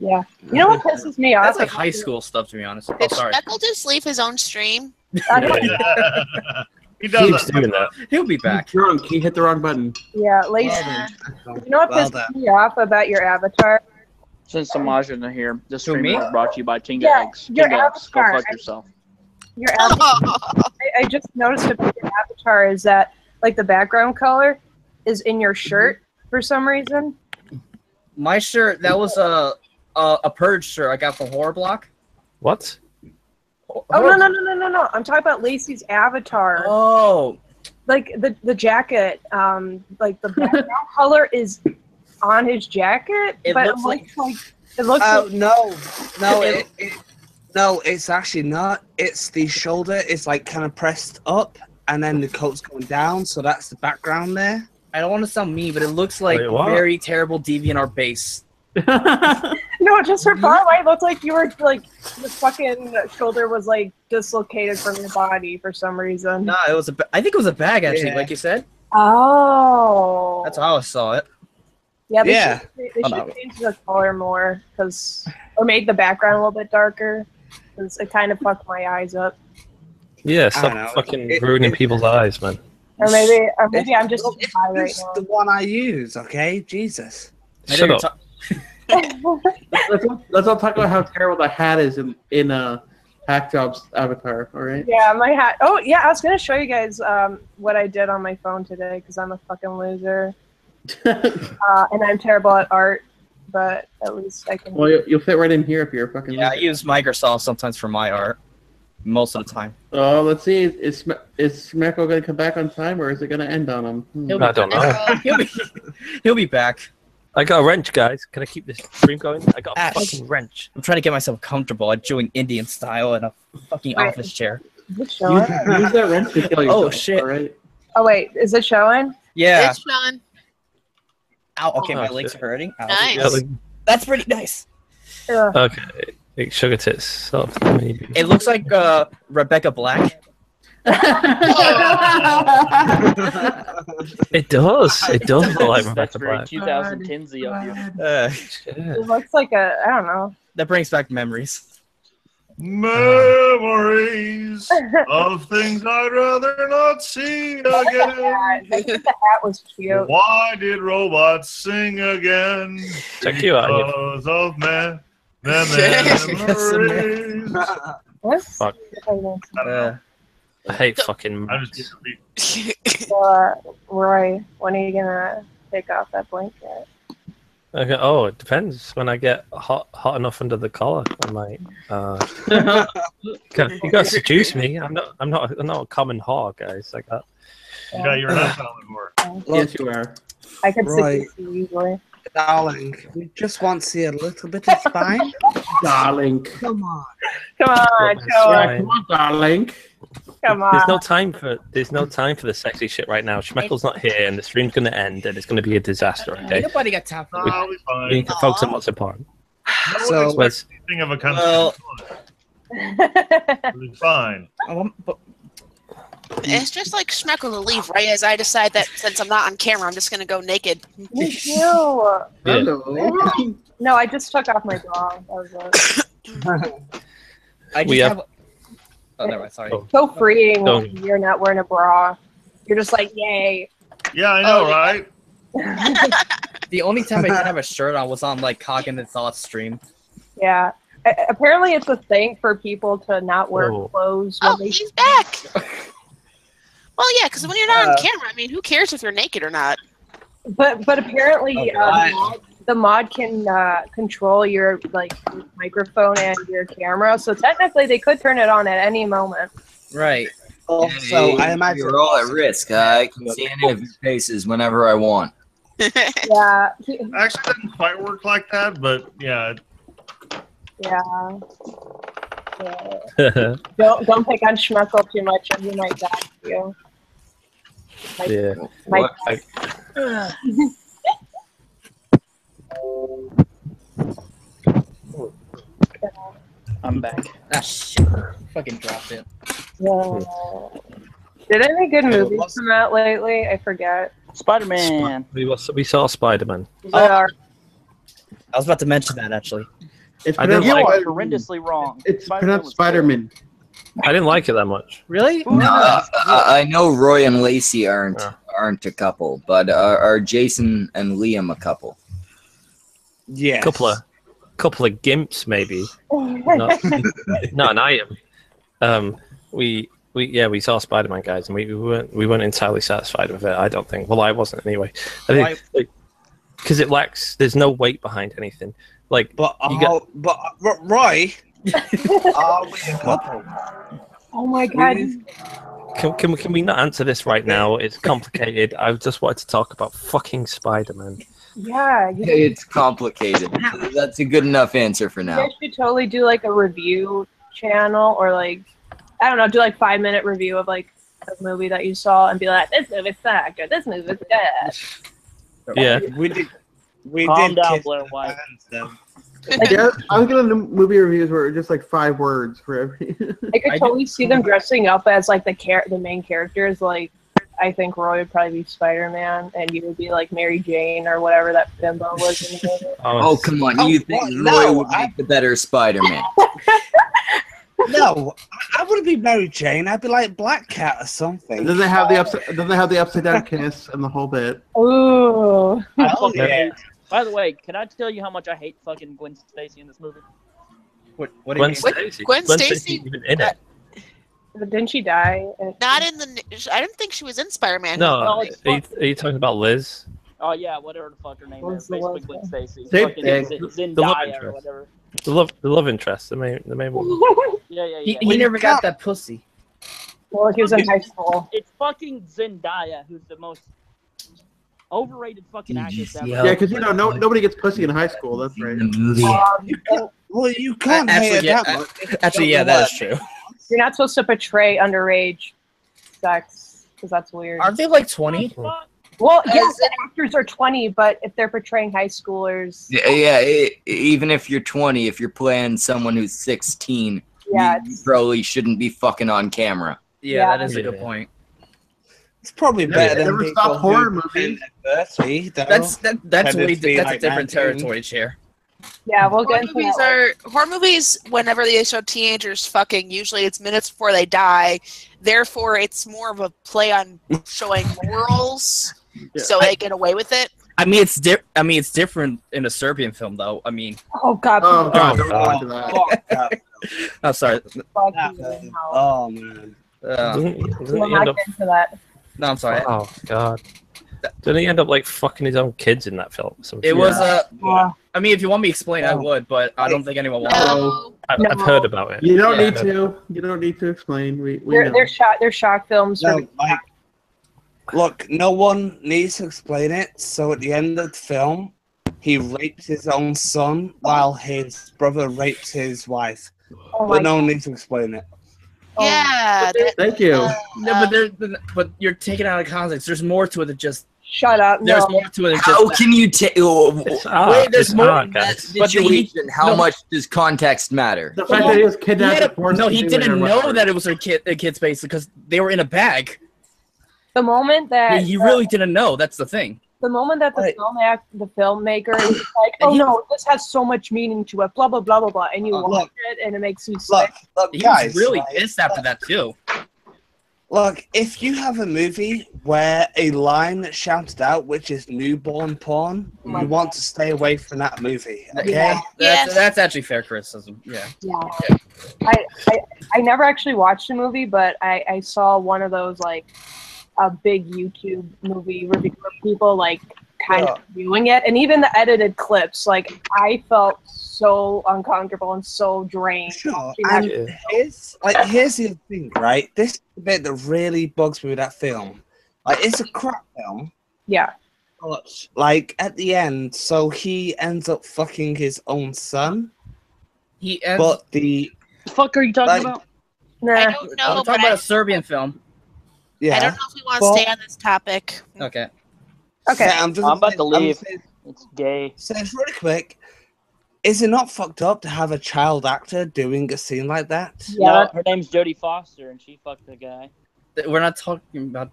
Yeah, you know what pisses me off? That's like high school stuff, to be honest. Oh, Did sorry. Schmeckle just leave his own stream? He does Keeps that. doing that. He'll be back. drunk, he hit the wrong button. Yeah, Lacey. Yeah. You know what Well pisses done. me off about your avatar? Since Samaj isn't here, this Who, stream me? is brought to you by Tinga Yeah, Eggs. your Tinga Eggs, go fuck yourself. Your avatar. I, I just noticed about your avatar is that like the background color is in your shirt mm-hmm. for some reason. My shirt that was a a, a purge sir. I got the Horror Block. What? Oh no no no no no no! I'm talking about Lacey's avatar. Oh, Like the the jacket, um, like the background color is on his jacket, It but looks it looks like, it looks Oh like no, no, it, it, no, it's actually not. It's the shoulder is like kind of pressed up, and then the coat's going down. So that's the background there. I don't want to sound mean, but it looks like Wait, very terrible DeviantArt base. no, just from mm-hmm. far away, it looked like you were like the fucking shoulder was like dislocated from your body for some reason. No, it was a. ba- I think it was a bag actually, Yeah. like you said. Oh, That's how I saw it. yeah. They Yeah. should, they Oh, should no. change the color more, cause or made the background a little bit darker, cause it kind of fucked my eyes up. Yeah, don't stop fucking It- ruining it- people's eyes, man. Or maybe, or maybe It's- I'm just well, too high right now. the one I use. Okay, Jesus. Shut know up. You're ta- let's, not, let's not talk about how terrible the hat is in in uh, Hack Job's avatar. All right. Yeah, my hat. Oh, yeah, I was gonna show you guys um, what I did on my phone today because I'm a fucking loser uh, and I'm terrible at art. But at least I can. well, you, you'll fit right in here if you're a fucking. yeah, I use Microsoft sometimes for my art. Most of the time. Oh, let's see. Is is Smecko going to come back on time, or is it going to end on him? Hmm. I don't know. Uh, He'll be, he'll be back. I got a wrench, guys. Can I keep this stream going? I got a Ash. fucking wrench. I'm trying to get myself comfortable. I'm doing Indian style in a fucking Wait. office chair. Is it Use, showing? use that wrench to kill yourself. Oh, shit. All right. Oh wait, is it showing? Yeah. It's Sean. Ow. Okay, my Oh, legs are hurting. Ow. Nice. Yeah, like- That's pretty nice. Ugh. okay, Big sugar tits. So, maybe. It looks like uh, Rebecca Black. It does. It does look like That's Rebecca very Black. 2010 of you. Uh, It looks like a. I don't know. that brings back memories. Memories of things I'd rather not see again. I think the hat was cute. Why did robots sing again? Check you out. Because of me- the memories. What? Fuck. I don't know. I hate fucking. I just get to be Uh, Roy, when are you gonna take off that blanket? Okay, oh, it depends. When I get hot, hot enough under the collar, I might. Uh, you gotta seduce me. I'm not. I'm not. I'm not a common whore, guys. Like that. Yeah, you're not common more. yes, you are. I could Right. seduce you easily. Darling, we just want to see a little bit of spine. Darling. Come on. Come on, Well, come on, right. Come on, darling. come There's no time for. There's no time for the sexy shit right now. Schmeckle's not here, and the stream's gonna end, and it's gonna be a disaster. Ain't Okay, nobody got time for No, that. I'll be we fine. need to focus on what's important. No one So- expects anything of a country. Well- It'll fine. I want- but- It's just like Schmeckle to leave, right? As I decide that since I'm not on camera, I'm just gonna go naked. Me too. Hello. No, I just took off my bra. That was. I just We have. have- Oh, never mind. Sorry. Oh. so freeing when you're not wearing a bra. You're just like, yay. Yeah, I know, Oh, right? The only time I didn't have a shirt on was on like Coggin and Thoughts stream. yeah. A- apparently, it's a thing for people to not wear Oh. clothes when Oh, they. he's back. Well, yeah, because when you're not Uh, on camera, I mean, who cares if you're naked or not? But but apparently, Okay. uh, the, mod, the mod can uh, control your like microphone and your camera. So technically, they could turn it on at any moment. Right. Also, I imagine you're all at risk. I can see any of your faces whenever I want. Yeah. Actually, it doesn't quite work like that, but yeah, Yeah. yeah. Don't don't pick on Schmeckle too much, or he might die to you. Might- yeah. might What? I, I'm back. Ah, shit. Fucking dropped it. Yeah. Did any good movies come out lately? I forget. Spider Man. we, was, we saw Spider Man. Was it our- I was about to mention that actually. It's I pronounced You like- are horrendously wrong. It's Spider-Man pronounced Spider-Man. I didn't like it that much. Really? No, Uh, I I know Roy and Lacey aren't Yeah. aren't a couple, but are, are Jason and Liam a couple? yes. Couple of, couple of gimps maybe. Not, not an item. Um, we we yeah we saw Spider Man guys, and we, we weren't we weren't entirely satisfied with it. I don't think. Well, I wasn't anyway. I Why- think because it lacks. There's no weight behind anything. Like But You got- uh, but uh, Roy, Are we a couple? Oh my god. Can, can, we, can we not answer this right now? It's complicated. I just wanted to talk about fucking Spider Man. Yeah, you It's complicated. That's a good enough answer for You now. guys should totally do like a review channel or like I don't know, do like five minute review of like a movie that you saw and be like, this movie sucked or this movie good. Yeah. We did. We Calm did down, Blair White. fans, though. Yeah, I was gonna do movie reviews where it's just like five words for every. I could I totally see them dressing up as like the char- the main characters. Like I think Roy would probably be Spider Man and you would be like Mary Jane or whatever that bimbo was in the. Oh, oh come on! Oh, You think what? Roy No, would I- make the better Spider-Man? No, I, I wouldn't be Mary Jane. I'd be like Black Cat or something. doesn't have the oh. upside? Doesn't have the upside down kiss and the whole bit? Ooh. Oh, fucking yeah. By the way, can I tell you how much I hate fucking Gwen Stacy in this movie? What, what you Gwen mean? Stacy. Gwen Stacy- even in it. But didn't she die? Not in the. I didn't think she was in Spider-Man. No, are you, are you talking about Liz? Oh yeah, whatever the fuck her name What's is, basically? Gwen Stacy. Same Fucking thing. Z- The love Zendaya or interest. whatever. The love, the love interest, the main, the main one. Yeah, yeah, He, yeah. he never got that pussy. well, he was in high school. It's fucking Zendaya who's the most overrated fucking actress ever. Yeah, because you know, no nobody gets pussy in high school. That's right. Um, Well, you can't Actually, yeah, that much. Actually, yeah, that is true. you're not supposed to portray underage sex because that's weird. Aren't they like 20? Fuck. Well, yeah, the actors are 20, but if they're portraying high schoolers, Yeah, yeah. e- even if you're 20, if you're playing someone who's 16, yeah, you, you probably shouldn't be fucking on camera. Yeah, Yeah. that is a good point. It's probably Yeah, better than never stop horror who movies. pretend to be 30, though. That's that, that's way to be that's a different 19. territory, chair. yeah, we'll Horror movies are horror movies. Whenever they show teenagers fucking, usually it's minutes before they die. Therefore, it's more of a play on showing morals, so they get away with it. I mean, it's di- I mean, it's different in a Serbian film, though. I mean, Oh god, Oh god, Oh, don't God. go into that. Fuck that. I'm sorry. fuck that you, film. no. Oh man. Uh, Doesn't, doesn't We'll not end up? get into that. No, I'm sorry. Oh god. Didn't he end up like fucking his own kids in that film? Some It shit? was uh, Yeah. I mean, if you want me to explain, I would, but I don't think anyone wants. No, I, No. I've heard about it. You don't Yeah. need to. You don't need to explain. We we They're, know. they're shock. They're shock films. No, like, look, no one needs to explain it. So at the end of the film, he rapes his own son while his brother rapes his wife. oh my But no one needs to explain it. Oh. yeah, that- Thank you. uh, No, but there, but- but you're taking out of context. There's more to it than just. Shut up. There's No. more to it than just. How that. can you take? It's art. Wait, there's it's more art, than But the- he- How no. much does context matter? The fact that he was kidnapped. had a- no, he didn't know whatever. that it was a kid, a kid's space because they were in a bag. The moment that He really didn't know. That's the thing. The moment that the Right. film act, the filmmaker is like, oh he- no, this has so much meaning to it, blah blah blah blah blah, and you Uh, watch look. it and it makes you Look, sick. look, He guys. was really right? pissed after that too. Look, if you have a movie where a line that's shouted out, which is newborn porn, Oh my you want to stay away from that movie. Okay? Yeah. That's, Yeah. that's actually fair criticism. Yeah. Yeah. I, I I never actually watched the movie, but I, I saw one of those like a big YouTube movie review of people like kind of viewing it, and even the edited clips. Like I felt so uncomfortable and so drained. Sure. watching And. Yeah. here's like here's the thing, right? This is the bit that really bugs me with that film. Like it's a crap film. Yeah. But like at the end, so he ends up fucking his own son. He ends, But the The fuck are you talking Like- about? I Nah. don't know. I'm talking about I, a Serbian film. I don't know if we want to Well- stay on this topic. Okay. Okay. Yeah, I'm, just I'm about to gonna leave. say- It's gay. So it's really quick. Is it not fucked up to have a child actor doing a scene like that? Yeah. No, her name's Jodie Foster, and she fucked the guy. We're not talking about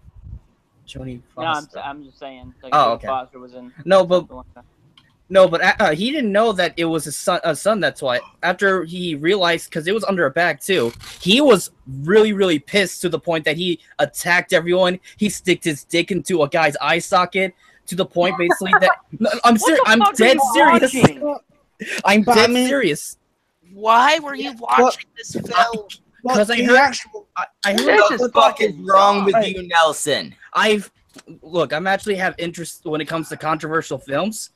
Jodie Foster. No, I'm, I'm just saying. Like, Oh, Jodie okay. Foster was in. No, but something like that. No, but uh, he didn't know that it was a son. A son. That's why. After he realized, because it was under a bag too, he was really, really pissed to the point that he attacked everyone. He sticked his dick into a guy's eye socket to the point, basically that No, I'm serious. I'm dead serious. I'm But I mean- serious. Why were you watching this film? Because I the heard- actual I, I heard. This What is the fuck is wrong with Right. you, Nelson? I've look. I'm actually have interest when it comes to controversial films,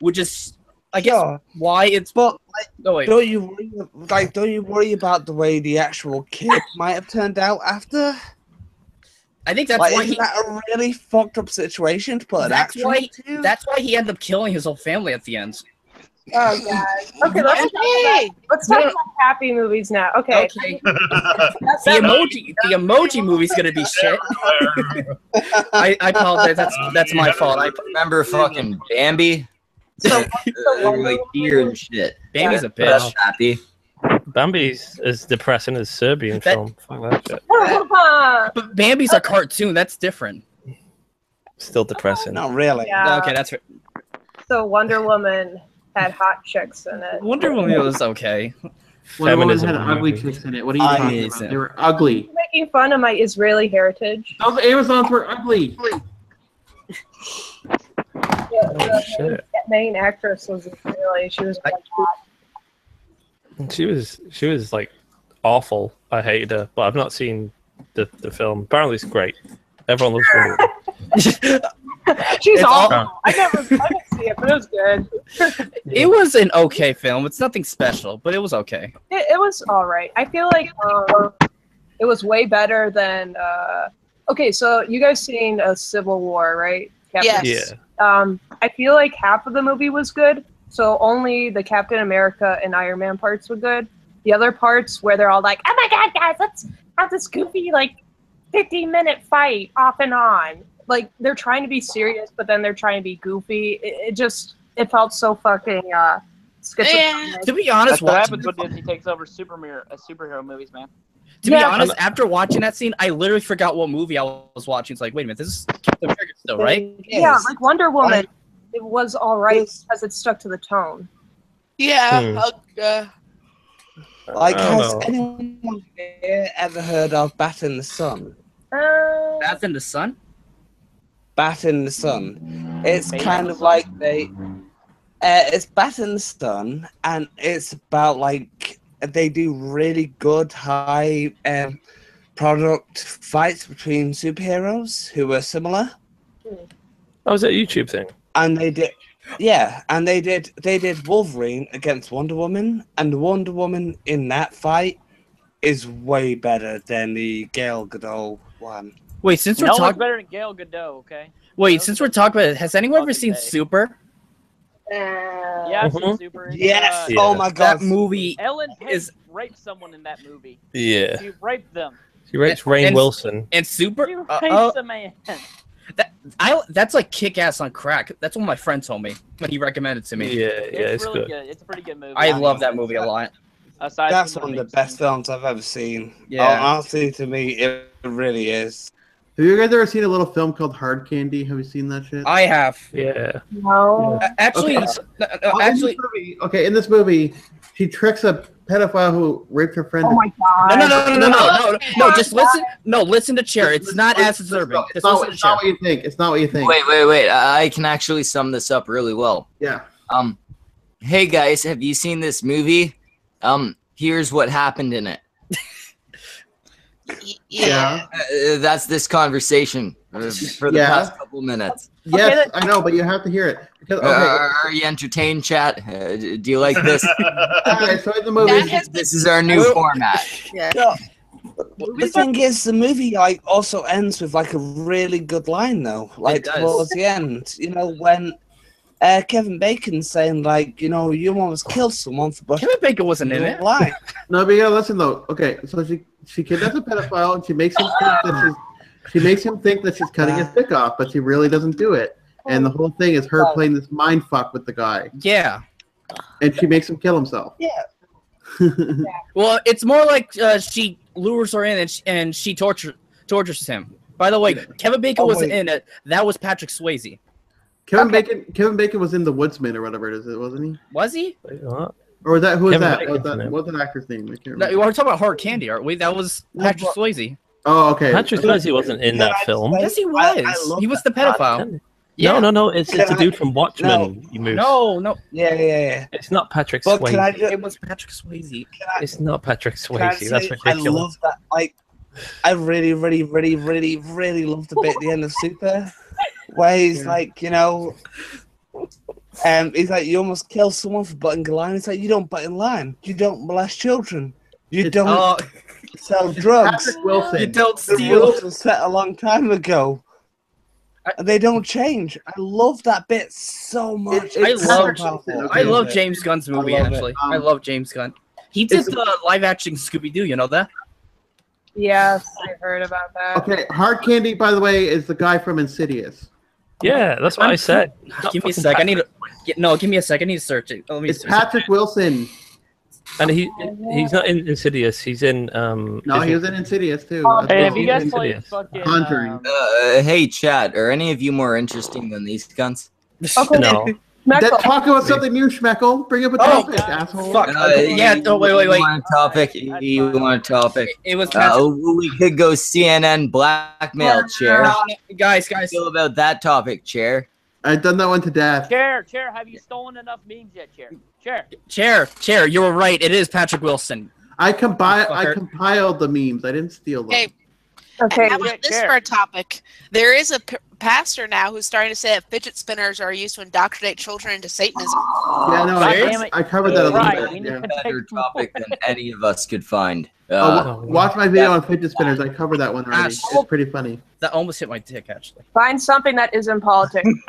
which is I guess Sure. why it's. But like, No wait. don't you worry, like don't you worry about the way the actual kid might have turned out after? I think that's like, why isn't he. that a really fucked up situation to put an That's actor why. into? That's why he ended up killing his whole family at the end. Oh god. Okay, let's talk about, let's talk about happy movies now. Okay. Okay. That's The emoji. The emoji movie's gonna be shit. I, I apologize. That's that's my fault. I, Remember fucking Bambi? So, Uh, like deer and shit. Bambi's a bitch. happy. Bambi's as depressing as Serbian That- film. Fuck that shit. But Bambi's a cartoon. That's different. Still depressing. Not really. yeah. Okay, that's right. So Wonder Woman had hot chicks in it. Wonder Woman was okay. Wonder Woman Feminism had in ugly chicks in it. What are you I- talking Is about? it? They were ugly. Making fun of my Israeli heritage. Those Amazons were ugly. The, Oh, the shit. main actress was really She was like, She was she was like awful. I hated her, but I've not seen the, the film. Apparently, it's great. Everyone loves Wonder she's It's all- awful. I never, I didn't see it, but it was good. It was an okay film. It's nothing special, but it was okay. It, it was all right. I feel like um, it was way better than. Uh, okay, so you guys seen a Civil War, right? Captain- Yes. Yeah. Um, I feel like half of the movie was good, so only the Captain America and Iron Man parts were good. The other parts where they're all like, "Oh my god, guys, let's have this goofy like 15 minute fight off and on." Like they're trying to be serious, but then they're trying to be goofy. It, it just it felt so fucking uh, schizophrenic. To be honest, That's what happens when Disney takes over superhero uh, superhero movies, man. To be Yeah. honest, after watching that scene, I literally forgot what movie I was watching. It's like, wait a minute, this is Captain America still, right? Yeah, Yes. like Wonder Woman, Like- it was all right Yes. because it stuck to the tone. Yeah. Hmm. I'll- uh, Like, has know. anyone here ever heard of Bat in the Sun? Uh, Bath in the Sun. Bat in the Sun. It's Maybe. kind of like they. Uh, it's Bat in the Sun, and it's about like they do really good high um, product fights between superheroes who are similar, Oh, was that a YouTube thing? and they did. Yeah, and they did. They did Wolverine against Wonder Woman, and Wonder Woman in that fight is way better than the Gal Gadot one. Wait, since we're No talking, better than Gal Gadot, okay? wait, since we're talking about it, has anyone ever seen Fucking. Super? Uh, Yeah, I've seen Mhm. Super. Yes! uh, Yeah. Oh my god! That movie Ellen Page is raped someone in that movie. Yeah. She raped them. She rapes Rainn And- Wilson. and Super. She Uh, raped oh, a man. I that's like kick ass on crack. That's what my friend told me when he recommended it to me. yeah, it's, it's really good. good. It's a pretty good movie. I love that movie a lot. Aside That's one of the best scene. films I've ever seen. Yeah. Oh, honestly, to me, it really is. Have you guys ever seen a little film called Hard Candy? Have you seen that shit? I have Yeah. no. Uh, actually, Okay. s- no, no, Oh, in actually, this movie, okay, in this movie, she tricks a pedophile who raped her friend. Oh my god. no, no, no, no, no, no, no, no. Just listen. No, listen to chair. It's not as disturbing. It's Just not, it's not what you think. It's not what you think. Wait, wait, wait. I I can actually sum this up really well. Yeah. Um, hey guys, have you seen this movie? Um, here's what happened in it. y- yeah. Yeah. Uh, that's this conversation uh, for the Yeah. past couple minutes. Yes, that- I know, but you have to hear it because Uh, okay. are, are you entertained, chat? Uh, do you like this? okay, so the movie, That this is our new format. Yeah. The thing is, the movie like also ends with like a really good line though, like towards the end. You know when uh, Kevin Bacon saying like, you know, you almost killed someone for brushing Kevin Bacon wasn't in it. line. no, but you gotta listen though. Okay, so she she kidnaps a pedophile and she makes him think that she's she makes him think that she's cutting his dick off, but she really doesn't do it. And the whole thing is her playing this mind fuck with the guy, Yeah. and she makes him kill himself. Yeah. Well, it's more like uh, she lures her in and she, and she torture, tortures him. By the way, Kevin Bacon Oh, wasn't in it. That was Patrick Swayze. Kevin Okay. Bacon Kevin Bacon was in The Woodsman or whatever it is, wasn't he? Was he? Wait. Or was that who was Kevin that? Bacon's What was in that? it. What's that actor's name? I can't No, we're talking about Hard Candy, aren't we? That was Patrick but- Swayze. Oh, okay. Patrick Swayze wasn't in Can that I film. Yes, he was. I love he was the pedophile. No, no, no. It's, it's Can the dude I- from Watchmen. You moved. No, no, Yeah, yeah, yeah. It's not Patrick But can I Swayze. just it was Patrick Swayze. can I, It's not Patrick can I Swayze. That's say I love that. Like, I really, really, really, really, really love the bit at the end of Super, where he's Yeah. like, you know, Um, he's like, you almost kill someone for butting a line. It's like, you don't butt in line. You don't molest children. You It's- don't sell drugs. You don't The steal. rules were set a long time ago. I- And they don't change. I love that bit so much. I love- so. I love James Gunn's movie. love it. actually, Um, I love James Gunn. He did the live action Scooby Doo. You know that? Yes, I heard about that. Okay, Hard Candy, by the way, is the guy from Insidious. Yeah, that's what I said. Give me a sec. I need to. No, give me a sec. I need to search it. Let me. It's search Patrick Wilson. And he he's not in Insidious. He's in um. No, he was in Insidious too. Oh, Hey, what have you guys played fucking Conjuring. um, Uh, hey, chat. Are any of you more interesting than these guns? Okay, No. That, Schmeckle. talk about something new, Schmeckle. Bring up a Oh, topic, asshole. Fuck. Uh, yeah. you- Oh, wait, wait, You wait. want a topic? You want a topic? It was Patrick. Uh, we could go CNN blackmail, chair. No, no, guys, How guys. do you feel about that topic, chair? I've done that one to death. Chair, chair, have you stolen enough memes yet, chair? Chair. Chair, chair. You were right. It is Patrick Wilson. I compi- I compiled the memes. I didn't steal them. Hey, Okay, how about this Chair. for a topic? There is a p- pastor now who's starting to say that fidget spinners are used to indoctrinate children into Satanism. yeah, no, I. I covered that a little Right, bit. we yeah. Better topic than any of us could find. Oh, Uh, wa- watch my video on fidget spinners. I covered that one already. Ash. It's pretty funny. That almost hit my dick, actually. find something that isn't politics.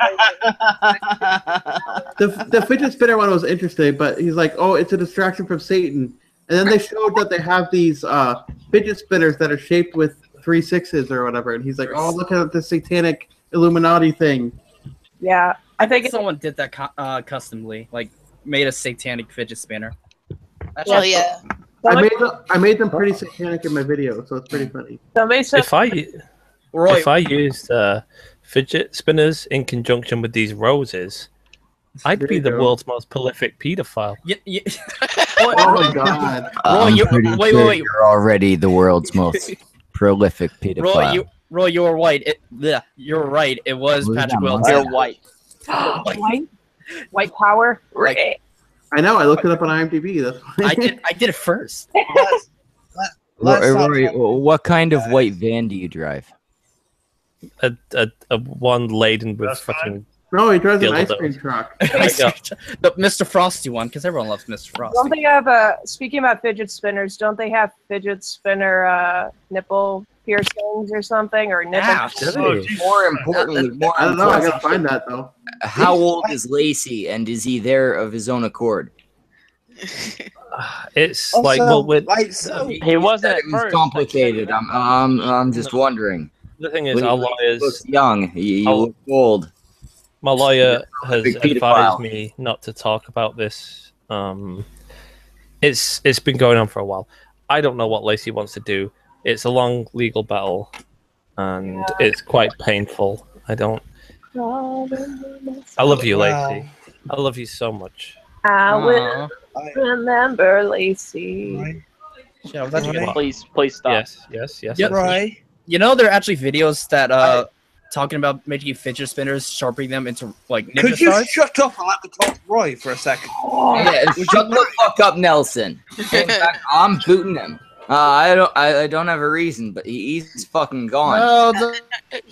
The, the fidget spinner one was interesting, but he's like, oh, it's a distraction from Satan. And then they showed that they have these uh, fidget spinners that are shaped with three sixes or whatever. And he's like, oh, look at the satanic Illuminati thing. yeah, I I think think someone did that co- uh, customly, like made a satanic fidget spinner. That's Well, just- yeah. I made them, I made them pretty satanic in my video, so it's pretty funny. somebody said If I Roy, if I used uh, fidget spinners in conjunction with these roses, I'd There be the go. world's most prolific pedophile. y- y- Oh my god. Roy, I'm you- pretty wait, sure wait, wait. you're already the world's most prolific pedophile. Roy, you, Roy, you were white. It, yeah, you're right. It was What Patrick Wilson. You're white. white, white power. Like- I know, I looked it up on IMDb. That's why. I did. I did it first. Let's, let, Roy, let's Rory, what kind of white van do you drive? A, a, a one laden with That's fucking. No, he drives an ice cream truck. The Mr. Frosty one, because everyone loves Mr. Frosty. Don't Frosty. they have uh speaking about fidget spinners? Don't they have fidget spinner uh nipple piercings or something or nipple? Yeah, Oh, More importantly, more I don't know, I importantly, gotta find that though. how old is Lacey, and is he there of his own accord? It's Also, like well, with like so, He wasn't It was first. complicated. I'm, I'm, I'm just wondering. the thing is, When our you look young, you, you Oh. look old. My lawyer has advised me not to talk about this. Um, it's it's been going on for a while. I don't know what Lacey wants to do. It's a long legal battle, and it's quite painful. I don't. I love you, Lacey. I love you so much. I will remember Lacey. Right. Yeah, that's Right. Please, please stop. Yes, yes, yes. Yep. Right. You know, there are actually videos that uh talking about making fidget spinners, sharpening them into like ninja Could you stars. shut up and let me talk Roy for a second? Yeah, shut the fuck up, Nelson. In fact, I'm booting him. Uh, I don't, I, I don't have a reason, but he, he's fucking gone. no, the,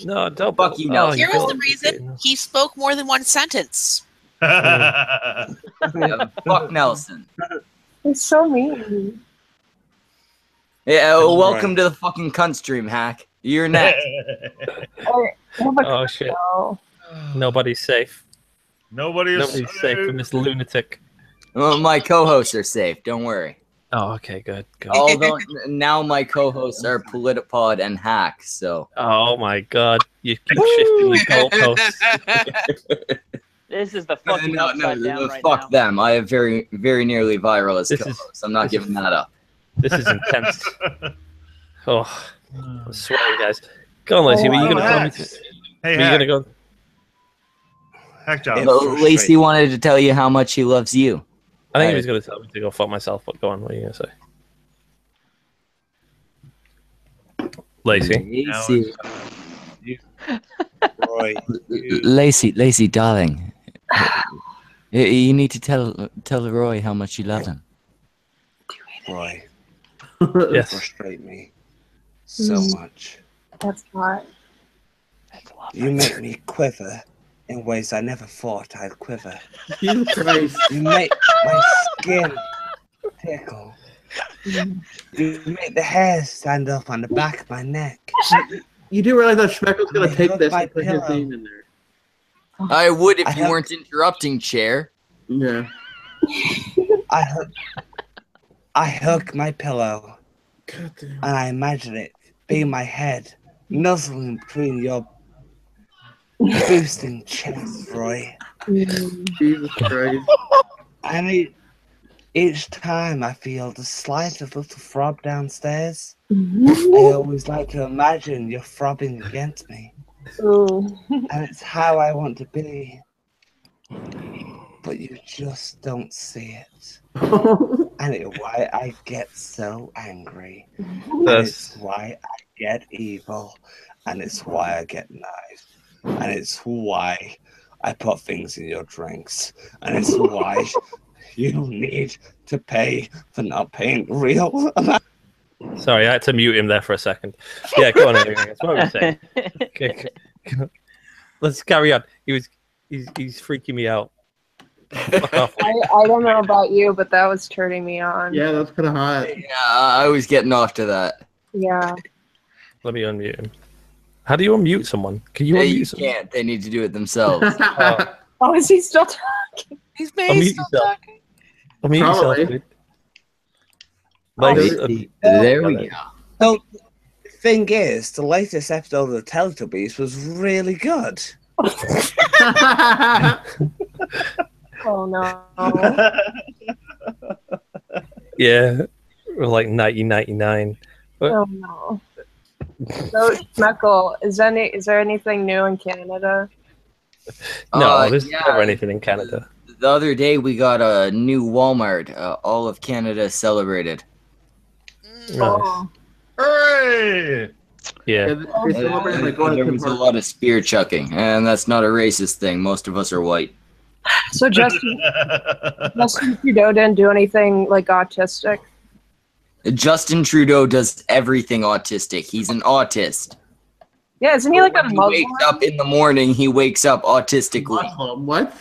No, don't. Fuck you, oh, Nelson. Here was the reason he spoke more than one sentence. Yeah, fuck Nelson. He's so mean. Yeah, well, Right. welcome to the fucking cunt stream, hack. You're next. Oh, my Oh shit! God. Nobody's safe. Nobody is Nobody's safe from this lunatic. well, my co-hosts are safe. Don't worry. Oh, okay, good. good. Although now my co-hosts are Politipod and Hack, so Oh my god, you keep shifting the goalposts. This is the no, fucking no, upside no, down right fuck now. them. I have very, very nearly viral as This is- co-hosts. I'm not this is- giving that up. This is intense. Oh, I'm sweating, guys. Go on, Lacey. Oh, were you gonna wow. tell me? To, Hey, were you gonna go? Hack job. Yeah. Well, frustrating. Lacey wanted to tell you how much he loves you. I think he was gonna tell me to go fuck myself. But go on. What are you gonna say? Lacey. Lacey, Roy. Lacey, Lacey, darling. You- You need to tell tell Roy how much you love him. Roy. Uh, You Yes. frustrate me so Mm. much. That's hot. You make me quiver in ways I never thought I'd quiver. Jesus You make my skin tickle. You make the hair stand up on the back of my neck. You do realize that Schmeckle's gonna I take this and put his name in there. I would if I you have- weren't interrupting, chair. Yeah. I hug, I hug my pillow God damn. and I imagine it being my head, nuzzling between your boosting chest, Roy. Jesus Christ. And e- each time I feel the slightest little throb downstairs, I mm-hmm. always like to imagine you're throbbing against me. Ooh. And it's how I want to be. But you just don't see it. And it's why I get so angry. And That's why I get evil. And it's why I get knives. And it's why I put things in your drinks. And it's why you need to pay for not paying real amount. sorry, I had to mute him there for a second. Yeah, go on. Adrian, That's what I was saying. Okay, okay. Let's carry on. He was he's he's freaking me out. I, I don't know about you, but that was turning me on. yeah, that's kind of hot. Yeah, I was getting off to that. Yeah. Let me unmute him. How do you unmute someone? Can you Yeah, unmute you someone? can't. They need to do it themselves. Oh, Oh, is he still talking? He's Unmute made still yourself. talking. unmute yourself, Probably. dude. Like, uh, there we go. So, thing is, the latest episode of the Teletubbies was really good. Oh no. yeah, we're like 1999. Oh no. So, Schmeckle, is any is there anything new in Canada? No, Uh, there's yeah. never anything in Canada. The other day we got a new Walmart. Uh, all of Canada celebrated. Nice. Oh, Hooray! Yeah. Yeah, they celebrate like going there was a lot of spear chucking, and that's not a racist thing. Most of us are white. so Justin Justin Trudeau didn't do anything like autistic. Justin Trudeau does everything autistic. He's an autist. Yeah, isn't he like a When he Muslim? wakes up in the morning, he wakes up autistically. Muslim. What?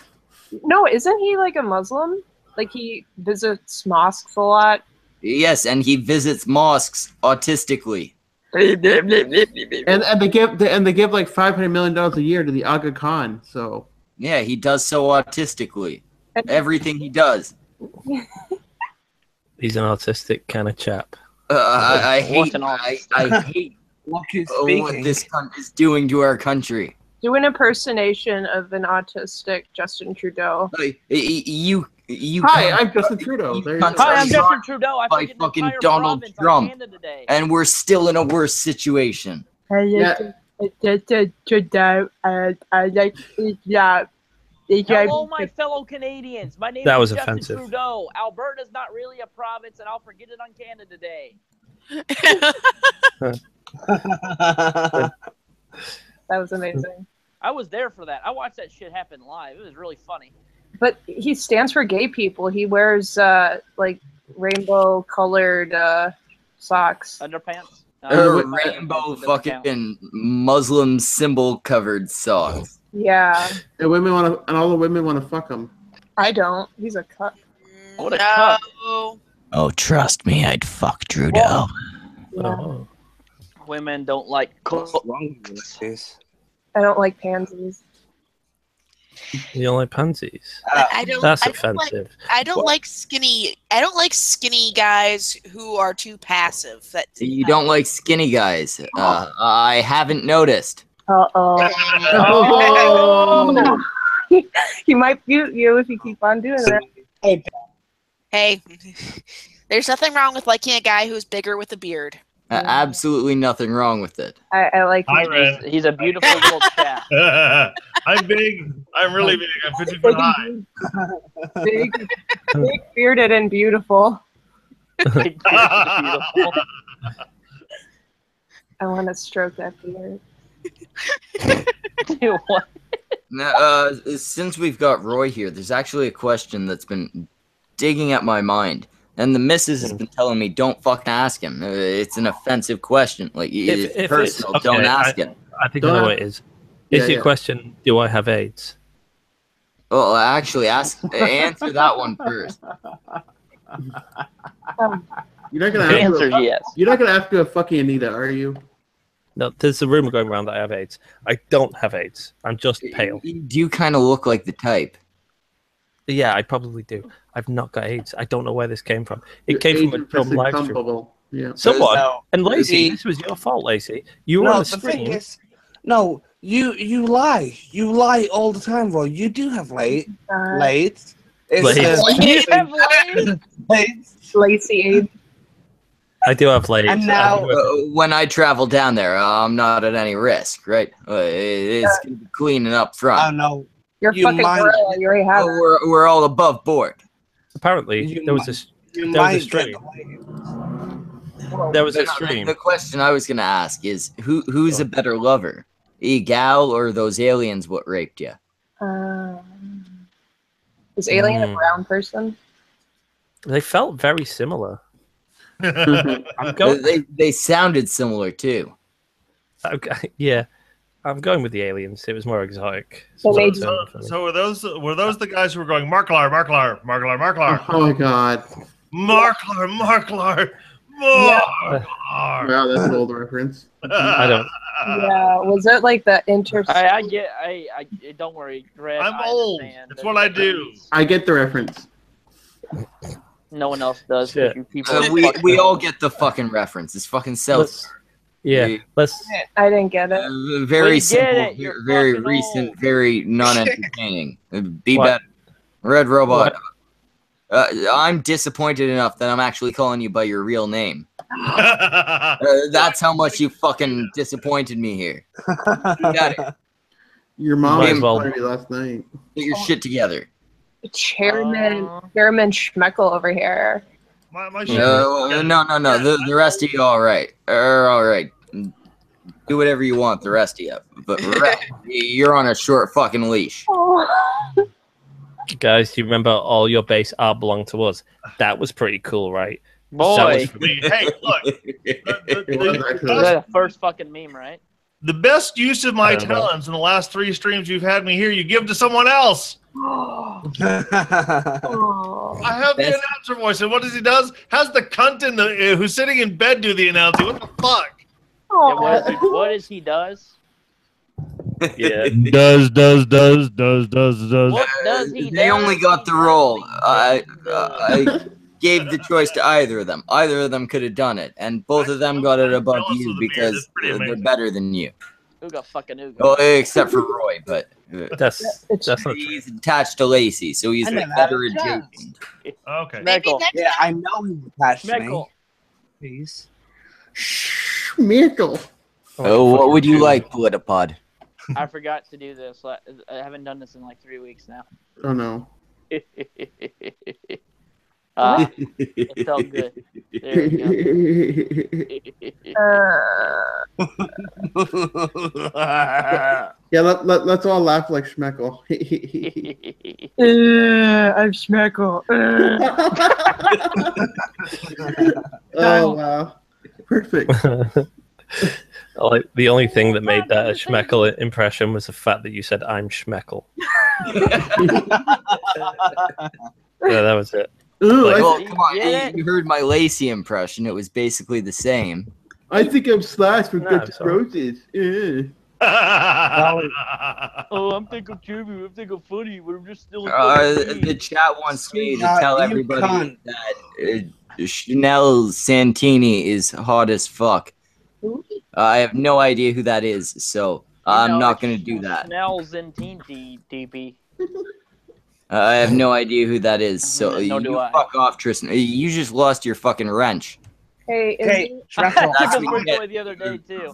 No, isn't he like a Muslim? Like he visits mosques a lot. Yes, and he visits mosques autistically. And and they give and they give like five hundred million dollars a year to the Aga Khan. So Yeah, he does so autistically. Everything he does. He's an autistic kind of chap. Uh, I, I What hate. I, I hate Look who's uh, what this country is doing to our country. Do an impersonation of an autistic Justin Trudeau. Like, y- y- you, you. hi, I'm Justin Trudeau. you There you can't go. Hi, I'm Justin Trudeau. I By took an fucking Donald Trump. on Canada today. and we're still in a worse situation. Yeah. Trudeau, and I like yeah. Hello, my fellow Canadians. My name That is was Justin offensive. Trudeau. Alberta's not really a province, and I'll forget it on Canada Day. That was amazing. I was there for that. I watched that shit happen live. It was really funny. But he stands for gay people. He wears uh like rainbow colored uh socks. Underpants. Uh, Uh, rainbow fucking Muslim symbol covered socks. Yeah. And women want to, and all the women want to fuck him. I don't. He's a cuck. What a cuck. no. Oh, trust me, I'd fuck Trudeau. Yeah. Oh. Women don't like What's cooks. wrong with this? I don't like pansies. You don't like pansies? I don't. That's I don't like. offensive. I don't like skinny. I don't like skinny guys who are too passive. That You don't like skinny guys. Uh, I haven't noticed. Uh oh. he might mute you if you keep on doing that. Hey, Hey. there's nothing wrong with liking a guy who's bigger with a beard. Uh, absolutely nothing wrong with it. I, I like Hi, him. Ren. He's, he's a beautiful little chap. I'm big. I'm really big. I'm 50 foot high. big, big, bearded, and beautiful. Big, beautiful. I want to stroke that beard. Dude, what? Now, uh, since we've got Roy here, there's actually a question that's been digging at my mind. And the missus has been telling me, don't fucking ask him. Uh, It's an offensive question. Like, If- it's if it's- personal. okay, don't ask it. I think Don't I know what it is. Is Yeah, your yeah. question, do I have AIDS? Well, actually, ask answer that one first. You're not gonna The answer is yes. You're not gonna ask her a fucking Anita, are you? No, there's a rumor going around that I have AIDS. I don't have AIDS. I'm just pale. Do You do kind of look like the type. Yeah, I probably do. I've not got AIDS. I don't know where this came from. It Your came from a agent dumb pissing live stream. bubble. Yeah. Someone No. and Lacey, See- this was your fault, Lacey. You were no, on the the thing is, no, you you lie. You lie all the time, Roy. You do have late, late. It's Late. uh, late. Lacey Aid. I do have AIDS. And now- Uh, when I travel down there, I'm not at any risk, right? Uh, it's gonna be clean and up front. Oh front. no, You're You fucking mind- gorilla. You already Uh, have it. we're, we're all above board. apparently, You there was might- this. There was a might stream. There was The, a stream. the question I was gonna ask is who who's a better lover, a gal or those aliens what raped you? Um, is Alien a Hmm. brown person? They felt very similar. Mm-hmm. I'm going. They they sounded similar too. Okay, yeah, I'm going with the aliens. It was more exotic. So So they- that's, for me. So were those were those the guys who were going Marklar, Marklar, Marklar, Marklar, Oh my god. Marklar, Marklar, Yeah. Marklar? Wow, that's an old reference. I don't. yeah. Was it like the inter? I, I get. I, I. Don't worry, Red. I'm I old. understand. It's what I do. I get the reference. No one else does. Shit. People. Uh, we we all get the fucking reference. It's fucking self. Let's, yeah, let's. I didn't get it. Uh, very We get simple, it, very recent, old. very non-entertaining. Be What? better, Red Robot. Uh, I'm disappointed enough that I'm actually calling you by your real name. Uh, that's how much you fucking disappointed me here. You got it. Your mom Might as well. party last night. Get your shit together. Chairman, Uh, Chairman Schmeckle over here. my, my Uh, shit. no, no, no. The, the rest of you, all right. Are all right. Do whatever you want, the rest of you. But Red, you're on a short fucking leash. Guys, you remember all your base art belonged to us? That was pretty cool, right? That Boy, was- hey, look. The, the- was the- that the first fucking meme, right? the best use of my I don't know. talents in the last three streams you've had me here, you give to someone else. Oh. I have the Best- announcer voice, and what does he does? Has the cunt in the uh, who's sitting in bed do the announcing? What the fuck? Yeah, what, is he, what is he does? yeah. Does does does does does does. What does he? they does? only got the role. I, uh, I gave the choice to either of them. Either of them could have done it, and both of them got it above you of the beard. because they're better than you. Ooga fucking ooga. Well, except for Roy, but That's It's- that's not true. he's attached to Lacey, so he's I a never better had a chance. adjacent. Okay. Maybe Schmeckle. next yeah, I know he's attached to me. Schmeckle. Please. Mickle. Oh, oh, what would you like, Politipod? I forgot to do this. I I haven't done this in like three weeks now. Oh no. uh, it felt good. There we go. Yeah, let, let, let's all laugh like Schmeckle. uh, I'm Schmeckle. Uh. oh wow. Perfect. like the only thing that made that a Schmeckle impression was the fact that you said I'm Schmeckle. Yeah, that was it. Ooh, Like- Well, come on, you- you heard my Lacey impression. It was basically the same. I think I'm Slash with No, good I'm roses. Ugh. oh, I'm thinking Jimmy. I'm thinking funny. but I'm just still. in Uh, the chat wants me to Sweetheart, tell you everybody can't. that uh, Chanel Santini is hot as fuck. Uh, I have no idea who that is, so I'm know, not going to do that. Chanel Santini, DB. Uh, I have no idea who that is, so nor you do I. fuck off, Tristan. You just lost your fucking wrench Hey, is Okay, he- I took a what you birthday the other day too.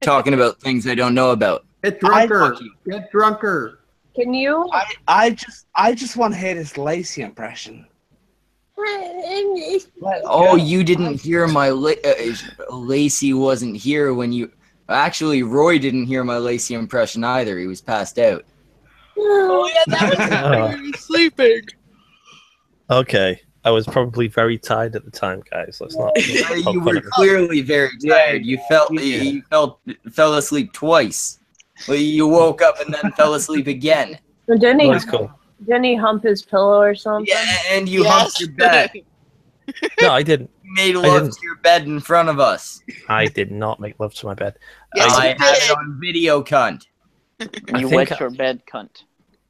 talking about things I don't know about. Get drunker. Fuck you. Get drunker. Can you? I, I just I just want to hear this Lacey impression. Oh, you didn't hear my La- uh, Lacey wasn't here when you. Actually, Roy didn't hear my Lacey impression either. He was passed out. Oh yeah, that was sleeping. Okay, I was probably very tired at the time, guys. Let's not. Poke you were of it. clearly very tired. You felt you, you felt fell asleep twice. Well, you woke up and then fell asleep again. Didn't he? Cool. Didn't he hump his pillow or something? Yeah, and you Yes. humped your bed. No, I didn't. You made I love didn't. to your bed in front of us. I did not make love to my bed. Yes, I you have did. it on video, cunt. I You think wet your bed, cunt.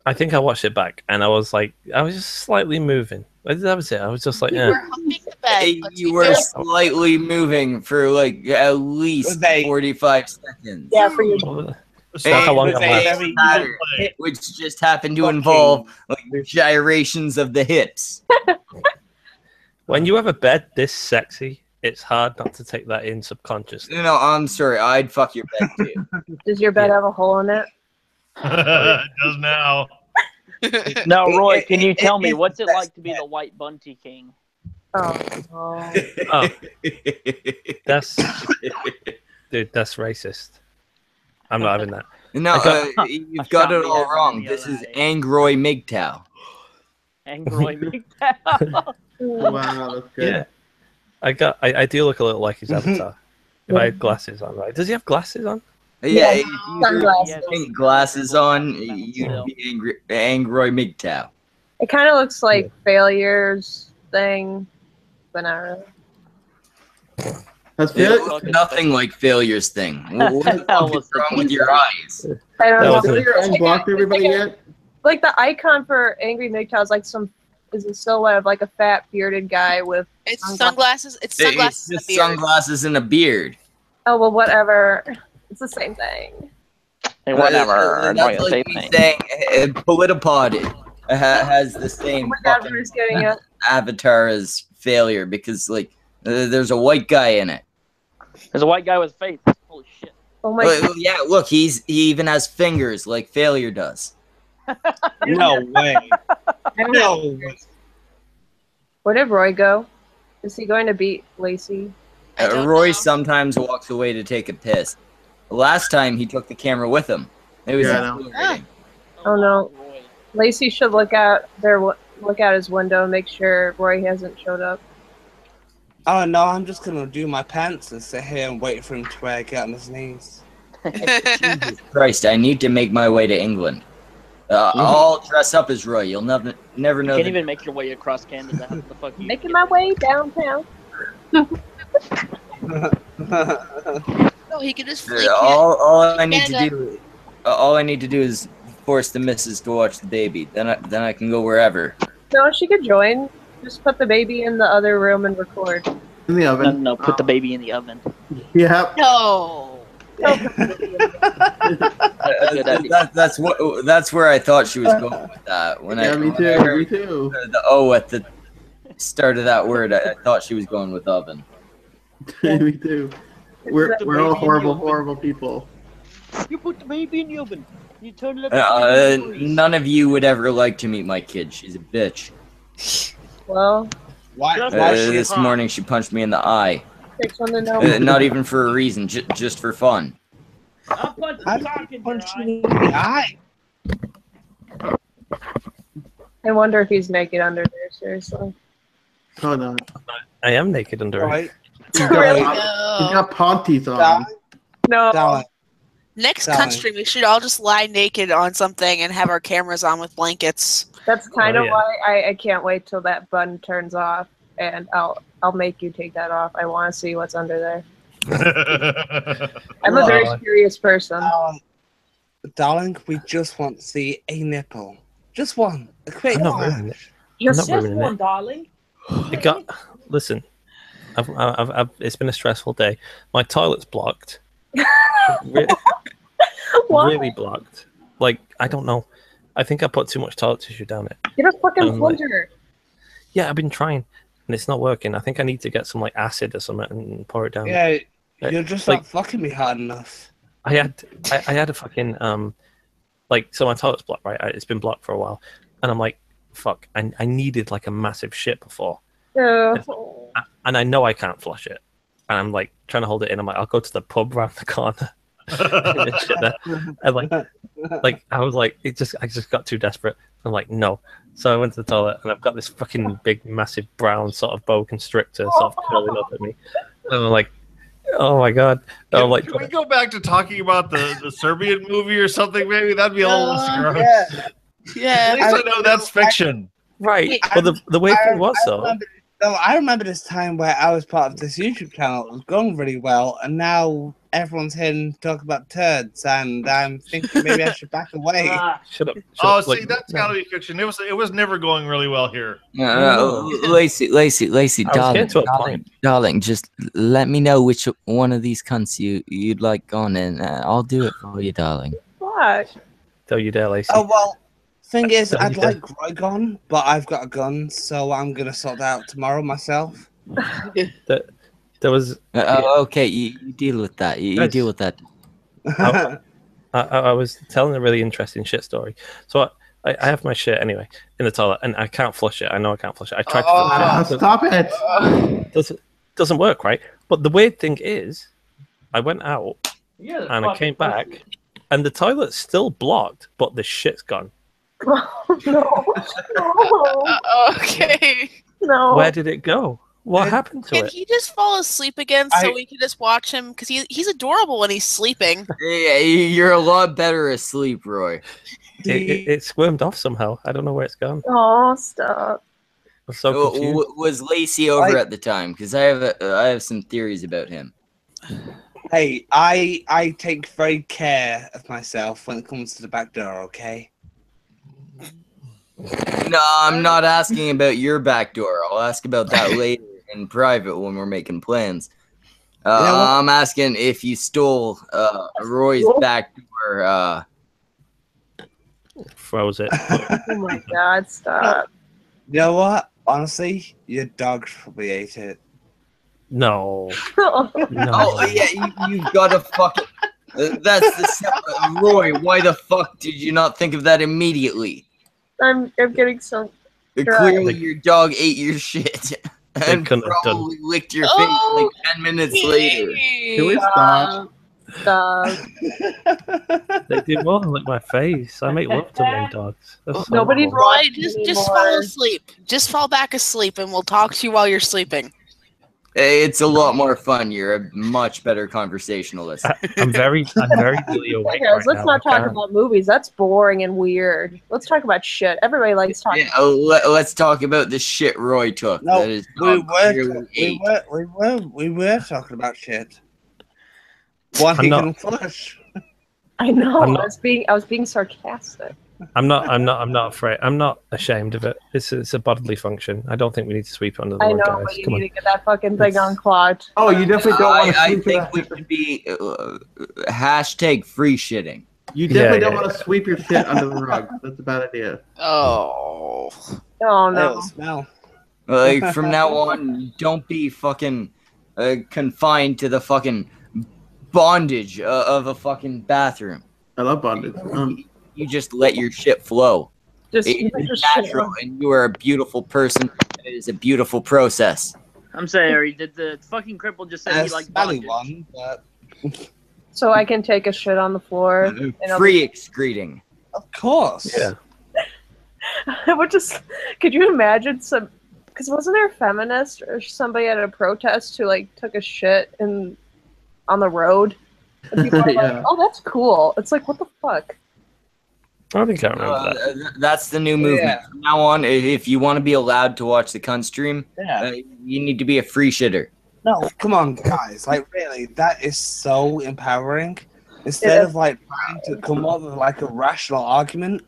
I think I watched it back, and I was like, I was just slightly moving. That was it. I was just like, You eh. were the bed. You were slightly moving for like at least They- 45 seconds. Yeah, for you. It's not long But it they- lasts. very- Pattern, which just happened to involve like gyrations of the hips. When you have a bed this sexy, it's hard not to take that in subconsciously. No, no, I'm sorry. I'd fuck your bed too. Does your bed have a hole in it? It does now. Now, Roy, can you tell me what's it like to be the White Bunty King? Oh. Oh, that's dude, that's racist. I'm not having that. No, got- uh, you've got it all wrong. This is day. Angroy MGTOW. Angroy MGTOW. Wow, that's good. Yeah, I got. I, I do look a little like his avatar. if I had glasses on, right? Does he have glasses on? Yeah, if you sunglasses. had pink glasses on, you'd be angry, Angroy MGTOW. It kind of looks like failures thing, but not really. That's It looks nothing like failures thing. What what the fuck is wrong with your eyes? I don't know. was Have you unblocked everybody yet? Like the icon for Angry MGTOW is like some is a silhouette of like a fat bearded guy with It's sunglasses. It's sunglasses. It's and a beard. sunglasses and a beard. oh well whatever. It's the same thing. Hey, whatever. Uh, Annoy That's like same me thing. saying uh, Politipod uh, ha- has the Oh same my god, fucking Drew's avatar as failure because like uh, there's a white guy in it. There's a white guy with faith. Holy shit. Oh my Well, yeah, look, he's he even has fingers like failure does. No way. No. Where did Roy go? Is he going to beat Lacey? Uh, Roy know. sometimes walks away to take a piss. Last time he took the camera with him. It was Yeah, I know. exhilarating. Oh, no. Roy. Lacey should look out their look out his window and make sure Roy hasn't showed up. Oh no, I'm just gonna do my pants and sit here and wait for him to get on his knees. Jesus Christ, I need to make my way to England. Uh, I'll dress up as Roy. You'll never never You know. can't the- even make your way across Canada. How the fuck you? Making my way downtown. no, he could just flee. Uh, all, all I need to do, uh, all I need to do is force the missus to watch the baby. Then I then I can go wherever. No, she could join. Just put the baby in the other room and record. In the No, oven. no, put the baby in the oven. Yeah. No. Uh, That's a good idea. that, that's what that's where I thought she was going with that. When I Yeah, me when I too. Me too. the, the O at the start of that word, I, I thought she was going with oven. me too. We're we're all horrible, horrible people. You put the baby in the oven. You turn it up. Uh, to 50 degrees. none of you would ever like to meet my kid. She's a bitch. Well, Why? Uh, why Why she this hot? morning she punched me in the eye. takes one to know. Uh, not even for a reason, ju- just for fun. I'll punch How the did cock he in your punch eye. you in the eye? I wonder if he's naked under there. Seriously. Oh no. I am naked under it. Right? He's got, Really? he's No. got panties on. Darling, No. darling. Next Darling. country, we should all just lie naked on something and have our cameras on with blankets. That's kind Oh, of yeah. why I, I can't wait till that button turns off, and I'll I'll make you take that off. I want to see what's under there. I'm a very Wow. curious person. Darling, darling, we just want to see a nipple. Just one. A quick I'm not one. ruining it. Just not ruining it. darling. It got. Listen, I've, I've, I've, it's been a stressful day. My toilet's blocked. Re- Why? really blocked. Like I don't know. I think I put too much toilet tissue down it. Get a fucking I'm like- Yeah, I've been trying, and it's not working. I think I need to get some like acid or something and pour it down. Yeah, you're just like- not fucking me hard enough. I had I, I had a fucking um like so my toilet's blocked right it's been blocked for a while and I'm like fuck I, I needed like a massive shit before Oh. and I know I can't flush it and I'm like trying to hold it in I'm like I'll go to the pub around the corner and shit there. and like like I was like it just I just got too desperate I'm like no so I went to the toilet and I've got this fucking big massive brown sort of boa constrictor sort of curling up at me and I'm like oh my god And I'm Can, like can we go back to talking about the, the Serbian movie or something? Maybe that'd be a little less gross. Yeah. At least I know that's fiction. Right. I- But the the weird I- thing was I though. Remember, no, I remember this time where I was part of this YouTube channel. It was going really well, and now everyone's hearing talk about turds, and I'm thinking maybe I should back away. Ah, Shut up. shut Oh, up, see, like, that's no. gotta be fiction. It was it was never going really well here. Uh, Lacey, Lacey, Lacey, darling, getting to a darling, darling, just let me know which one of these cunts you you'd like on, and uh, I'll do it for you, darling. What? Don't you dare, Lacey. Oh well. Thing is, I'd you like Roy gone, but I've got a gun, so I'm gonna sort that out tomorrow myself. There was Uh, oh, okay, you, you deal with that. You, you deal with that. I, I, I was telling a really interesting shit story. So I, I, I have my shit anyway in the toilet, and I can't flush it. I know I can't flush it. I tried to flush it. stop it. It doesn't doesn't work right. But the weird thing is, I went out you're and I came back, and the toilet's still blocked, but the shit's gone. no. No. Uh, okay. No. Where did it go? What Can- happened to Can it? he just fall asleep again so I- we can just watch him? Because he, he's adorable when he's sleeping. Yeah, you're a lot better asleep, Roy. It, it, it squirmed off somehow. I don't know where it's gone. Oh, stop. I'm so confused. w- was Lacey over I- at the time? Because I have a, I have some theories about him. hey, I I take very care of myself when it comes to the back door. Okay. No, I'm not asking about your back door. I'll ask about that later in private when we're making plans. Uh, Yeah, well- I'm asking if you stole uh, Roy's back door. Uh, Froze it. Oh my god, stop. You know what? Honestly, your dog probably ate it. No. Oh, No. oh yeah, you, you've got to fucking. That's the sim- Roy. Why the fuck did you not think of that immediately? I'm I'm getting so Clearly, your dog ate your shit and couldn't done- probably licked your Oh, face like oh, ten minutes later. Can we stop? stop. They did more than lick my face. I make love to my dogs. That's so Nobody's horrible. Roy, just just anymore. fall asleep. Just fall back asleep, and we'll talk to you while you're sleeping. It's a lot more fun. You're a much better conversationalist. I'm very, I'm very really awake Guys, right let's now. not talk can't. about movies. That's boring and weird. Let's talk about shit. Everybody likes talking. Yeah, uh, let, us talk about the shit Roy took. No, that is we dog were, we ate. were, we were, we were talking about shit. One I'm he not- couldn't flush. I know. I'm I not- was being I was being sarcastic. I'm not. I'm not. I'm not afraid. I'm not ashamed of it. It's it's a bodily function. I don't think we need to sweep under the I rug, know, guys. but you Come need on. to get that fucking thing It's- unclogged. Oh, you definitely don't want to I, I think we should be uh, hashtag free shitting. You definitely Yeah, don't yeah, want to sweep your shit under the rug. That's a bad idea. Oh. Oh no. smell. Like from now on, don't be fucking uh, confined to the fucking bondage uh, of a fucking bathroom. I love bondage. Um, You just let your shit flow. Just, It is just shit. natural, and you are a beautiful person. It is a beautiful process. I'm sorry. Did the fucking cripple just say A he liked smelly bondage? one, but So I can take a shit on the floor. And I'll Free excreting. of course. Yeah. I would just. Could you imagine some? Because wasn't there a feminist or somebody at a protest who like took a shit in on the road? And people Yeah. like, "Oh, that's cool." It's like, what the fuck? I think I remember Uh, that. that's the new movement. Yeah. From now on, if you want to be allowed to watch the cunt stream, Yeah. uh, you need to be a free shitter. No, come on, guys. Like, really, that is so empowering. Instead Yeah. of like trying to come up with like a rational argument,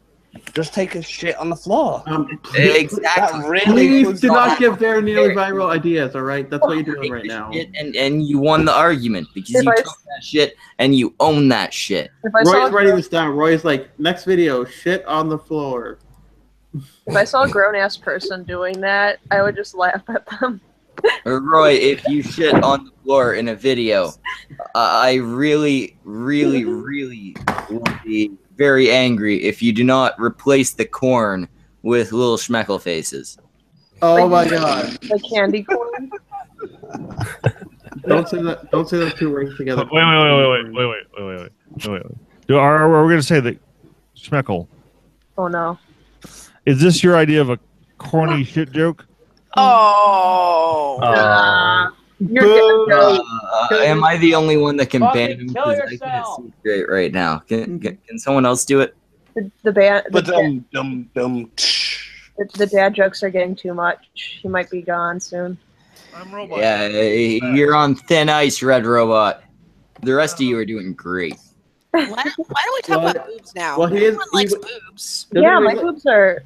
just take a shit on the floor. um, Exactly. That really please was do not not- give their nearly viral ideas. All right, that's what you're doing right now. And and you won the argument because If you I- took that shit and you own that shit. If I saw Roy's a writing this down. Roy's like, next video, shit on the floor. if I saw a grown ass person doing that, I would just laugh at them. Roy, if you shit on the floor in a video, uh, I really, really, really will be very angry if you do not replace the corn with little schmeckle faces. Oh my god! Like candy corn. Don't say that. Don't say those two words together. Wait, wait, wait, wait, wait, wait, wait, wait, wait, wait, wait, wait. Do, are, are we going to say that Schmeckle? Oh no. Is this your idea of a corny shit joke? Oh. Uh, You're Boo. getting Uh, uh, am I the only one that can Fucking ban him? kill 'Cause I can't yourself. see straight right now. Can, mm-hmm. can, can someone else do it? The, the band, the, But dad, dum dum dum. the, the dad jokes are getting too much. He might be gone soon. I'm robot. Yeah, you're on thin ice, Red Robot. The rest of you are doing great. Why, why don't we talk Well, about boobs now? well, he is- Everyone likes he boobs. Doesn't yeah, my look- boobs are.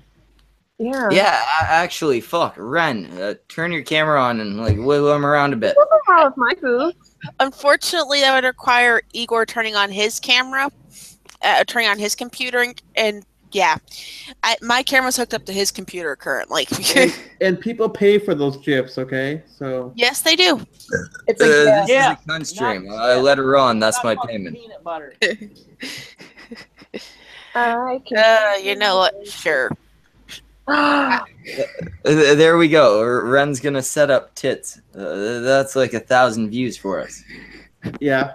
Yeah. Yeah, a- actually, fuck, Rainn, uh, turn your camera on and like wiggle him around a bit. With my boobs. Unfortunately, that would require Igor turning on his camera, uh, turning on his computer, and, and yeah, I, my camera's hooked up to his computer currently. and, and people pay for those gifs, okay? So yes, they do. It's Uh, like this Yeah. is a cunt stream. I let her on. That's my payment. Peanut butter. I can. Uh, you know what? Sure. There we go. Rainn's gonna set up tits. Uh, that's like a thousand views for us. yeah,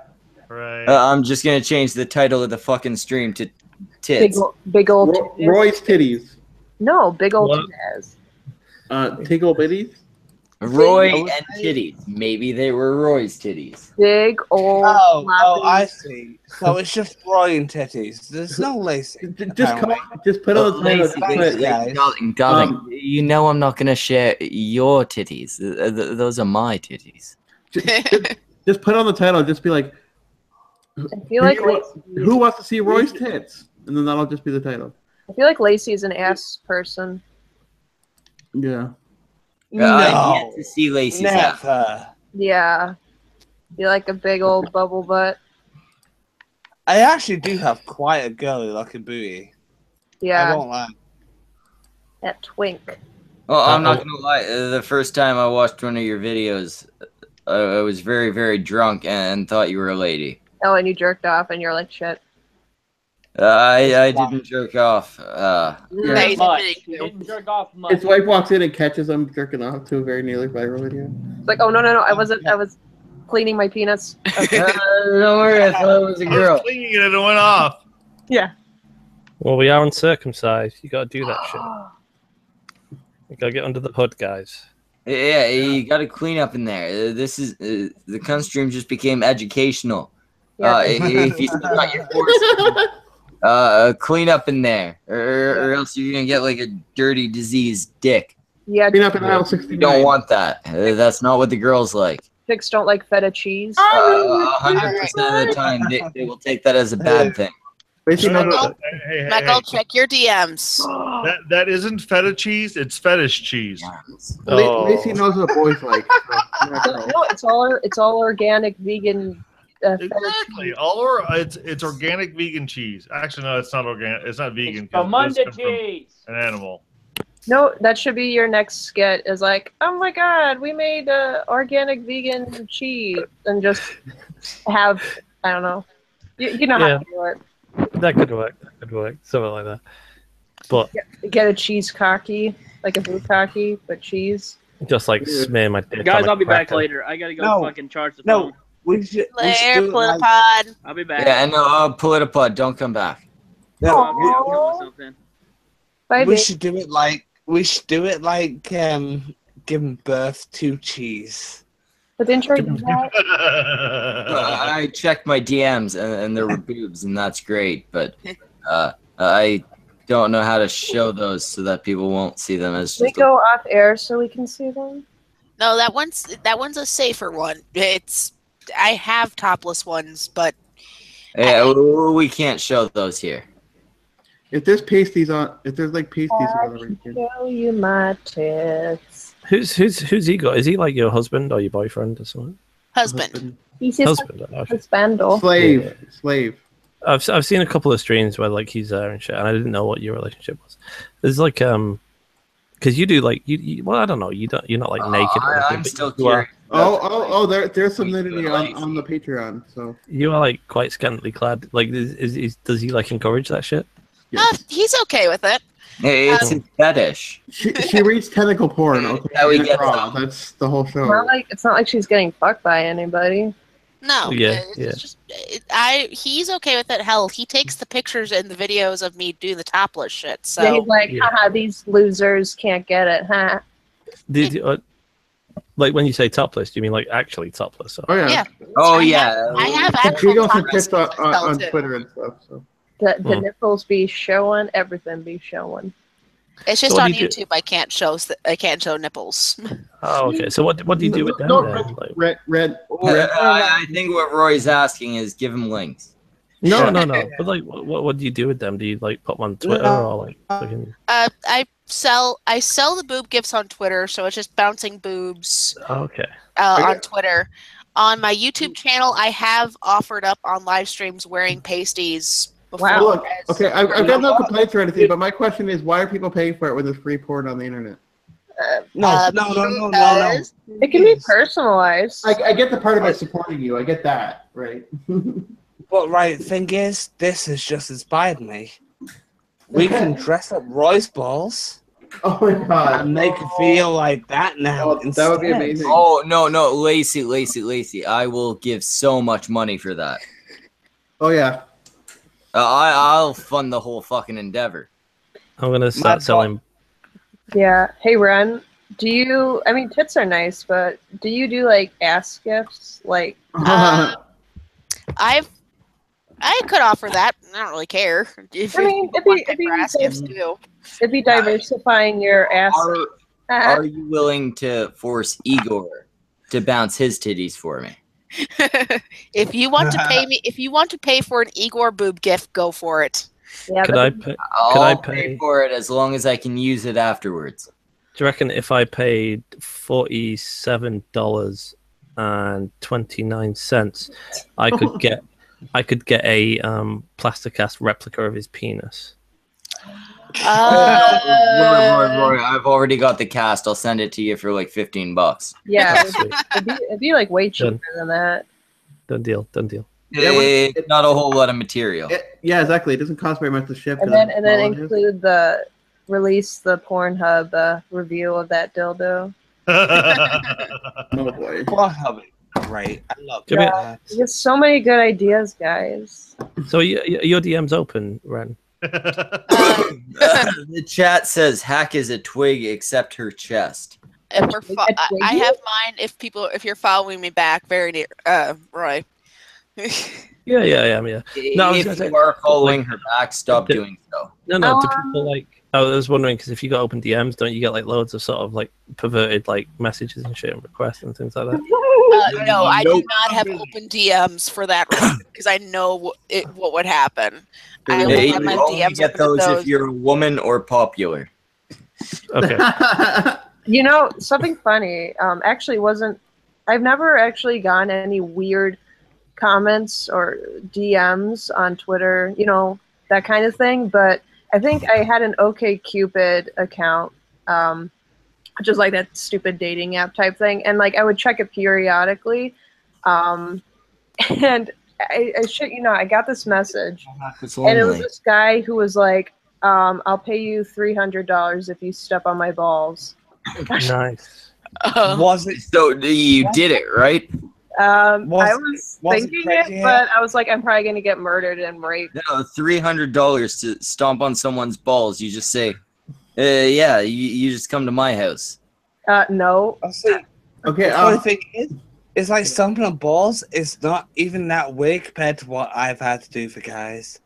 Right. Uh, I'm just gonna change the title of the fucking stream to big, tits. ol- big old. Ro- Roy's titties, No, big old What? titties. uh, tickle bitties. Roy Big- and titties. Maybe they were Roy's titties. Big old. Oh, oh, I see. So it's just Roy and titties. There's no lacy. J- Just come on, just put on the title. Lazy, just put- lazy, guys. darling, darling, Um, you know I'm not gonna share your titties. Uh, those are my titties. Just put on the title. Just be like, I feel like who, Lacey, who wants to see Roy's tits? And then that'll just be the title. I feel like Lacey's an ass person. Yeah. Uh, I No, get to see Lacey's ass. never. Yeah. You like a big old bubble butt. I actually do have quite a girly looking booty. Yeah, I won't lie. That twink. Well, I'm not gonna lie. uh, The first time I watched one of your videos, uh, I was very, very drunk and thought you were a lady. Oh, and you jerked off and you're like, shit. I I didn't jerk off. Uh, Yeah. Yeah, he's Much. admitting You to. didn't jerk off much. His wife walks in and catches him jerking off to a very nearly viral video. It's like, oh, no, no, no. I wasn't, I was cleaning my penis. Okay. Uh, don't worry, I thought it was a I was cleaning it and it went off. yeah. Well, we are uncircumcised. You got to do that shit. You got to get under the hood, guys. Yeah, you got to clean up in there. Uh, This is uh, the cunt stream just became educational. Yeah. Uh, if you still got your force, uh, clean up in there, or, or else you're gonna get like a dirty, diseased dick. yeah. Clean up in aisle You 69. don't want that. Uh, that's not what the girls like. Chicks don't like feta cheese. Uh, A hundred percent of the time, they, they will take that as a bad thing. Basically, No, no, no, no. Hey, hey, hey, check your DMs. That that isn't feta cheese. It's fetish cheese. La- Lacey knows what boys like. so, yeah, No, girl. no, it's all it's all organic vegan. Uh, Exactly. All or it's it's organic vegan cheese. Actually, no, it's not organic. It's not vegan. 'cause Ramunda this comes from cheese. An animal. No, that should be your next skit. Is like, oh my god, we made uh, organic vegan cheese, and just have I don't know. You, you know Yeah. how to do it. That could work. That could work. Something like that. But Get a cheese cocky, like a bukkake, but cheese. just like smear my dick. Guys, on a I'll be back later. I gotta go No. fucking charge the phone. No. Phone. We should, we should Later, do it like, Politipod. I'll be back. Yeah, and uh, Politipod, don't come back. no, I'll we- I'll kill myself then. Bye, we babe. should do it like we should do it like um giving birth to cheese. But didn't you do that? Uh, I checked my DMs and, and there were boobs, and that's great. But uh, I don't know how to show those so that people won't see them as We just. A, go off air so we can see them. No, that one's that one's a safer one. It's I have topless ones, but yeah, w- we can't show those here. If there's pasties on, if there's like pasties or I whatever, you can can. show you my tits. Who's who's who's he got? Is he like your husband or your boyfriend or something? husband. He's his Husband. okay. husband. Slave, slave. I've I've seen a couple of streams where like he's there and shit, and I didn't know what your relationship was. There's like um, because you do like you, you well I don't know you don't you're not like Uh, naked. or I, anything, I'm still you curious. Oh, oh, oh! There, there's some We nudity on, on the Patreon. So you are like quite scantily clad. Like is, is, is does he like encourage that shit? Uh, he's okay with it. Hey, it's Um, fetish. she she reads tentacle porn. Okay, How we get That's the whole show. It's not like it's not like she's getting fucked by anybody. No, Yeah, it's yeah. just it, I. He's okay with it. Hell, he takes the pictures and the videos of me do the topless shit. So yeah, he's like, Yeah. haha, these losers can't get it, huh? Did you, uh, like when you say topless, do you mean like actually topless? Or? Oh yeah. Yeah. Oh I yeah. I have She actual goes to tips on, on, on. Twitter and stuff. So The, the Hmm. nipples be showing, everything be showing. It's just So on do you do- YouTube. I can't show I can't show nipples. Oh, okay. So what what do you do with them No, then? Like, Red, red, Uh, red. I, I think what Roy's asking is give him links. no, no, no. But like, what what do you do with them? Do you like put them on Twitter or like? fucking- Uh, I sell I sell the boob gifts on Twitter, so it's just bouncing boobs okay. uh, on Twitter. On my YouTube channel, I have offered up on live streams wearing pasties before. Wow. Look, as- okay, I've, I've got no complaints or anything, but my question is, why are people paying for it when there's free porn on the internet? No, Uh, no, no, no, no, no. because- It can be personalized. I, I get the part about supporting you. I get that, right? But right, thing is, this has just inspired me. We can dress up Roy's balls oh my god. and make it feel like that now. Oh, that would be amazing. Oh no, no, Lacey, Lacey, Lacey. I will give so much money for that. Oh yeah. Uh, I I'll fund the whole fucking endeavor. I'm gonna start selling. Yeah. Hey, Rainn, do you, I mean, tits are nice, but do you do like ass gifts? Like, Uh, I've I could offer that. I don't really care. If I mean, people if you- want if that you for ass too. it'd be diversifying your ass. Are are you willing to force Igor to bounce his titties for me? if you want to pay me, if you want to pay for an Igor boob gift, go for it. yeah, Could I pay? I'll Could I pay pay? for it as long as I can use it afterwards. Do you reckon if I paid forty-seven dollars and twenty-nine cents, I could get, I could get a um, plasticast replica of his penis? Uh, Roy, Roy, Roy, I've already got the cast. I'll send it to you for like fifteen bucks. yeah, Sweet. it'd be, it'd be like way cheaper Done. than that. Done deal. Done deal. Yeah, what- It's not a whole lot of material. It- yeah, exactly. It doesn't cost very much to ship. And 'cause then and then all it is. include the release the Pornhub uh, review of that dildo. Oh boy. What have it? Great. I love Give me- that. There's so many good ideas, guys. So y- y- your DM's open, Rainn. the chat says hack is a twig except her chest. if we're fo- Like a I, I have mine. If people, if you're following me back, very near, uh, Roy. Yeah, yeah, yeah, yeah. No, I was if gonna say- you are following her back, stop The- doing so. No, no. Do Um, people like? I was wondering because if you got open DMs, don't you get like loads of sort of like perverted like messages and shit and requests and things like that? Uh, no, I do not have open DMs for that because I know it, what would happen. I only you have my only DMs get those, those. if you're a woman or popular. Okay. You know, something funny. Um, actually, wasn't. I've never actually gotten any weird comments or DMs on Twitter. You know that kind of thing. But I think I had an OK Cupid account, um, which is like that stupid dating app type thing, and like I would check it periodically. Um, and I, I shit you know, I got this message and it was this guy who was like, um, "I'll pay you three hundred dollars if you step on my balls." nice. Uh, Was it? So you did it, right? Was Um, I was, was thinking crazy, it, but I was like, I'm probably gonna get murdered and raped. No, three hundred dollars to stomp on someone's balls. You just say, uh, "Yeah, you, you just come to my house." Uh, no, I see. okay. The Um, thing is, it's like stomping on balls is not even that weird compared to what I've had to do for guys.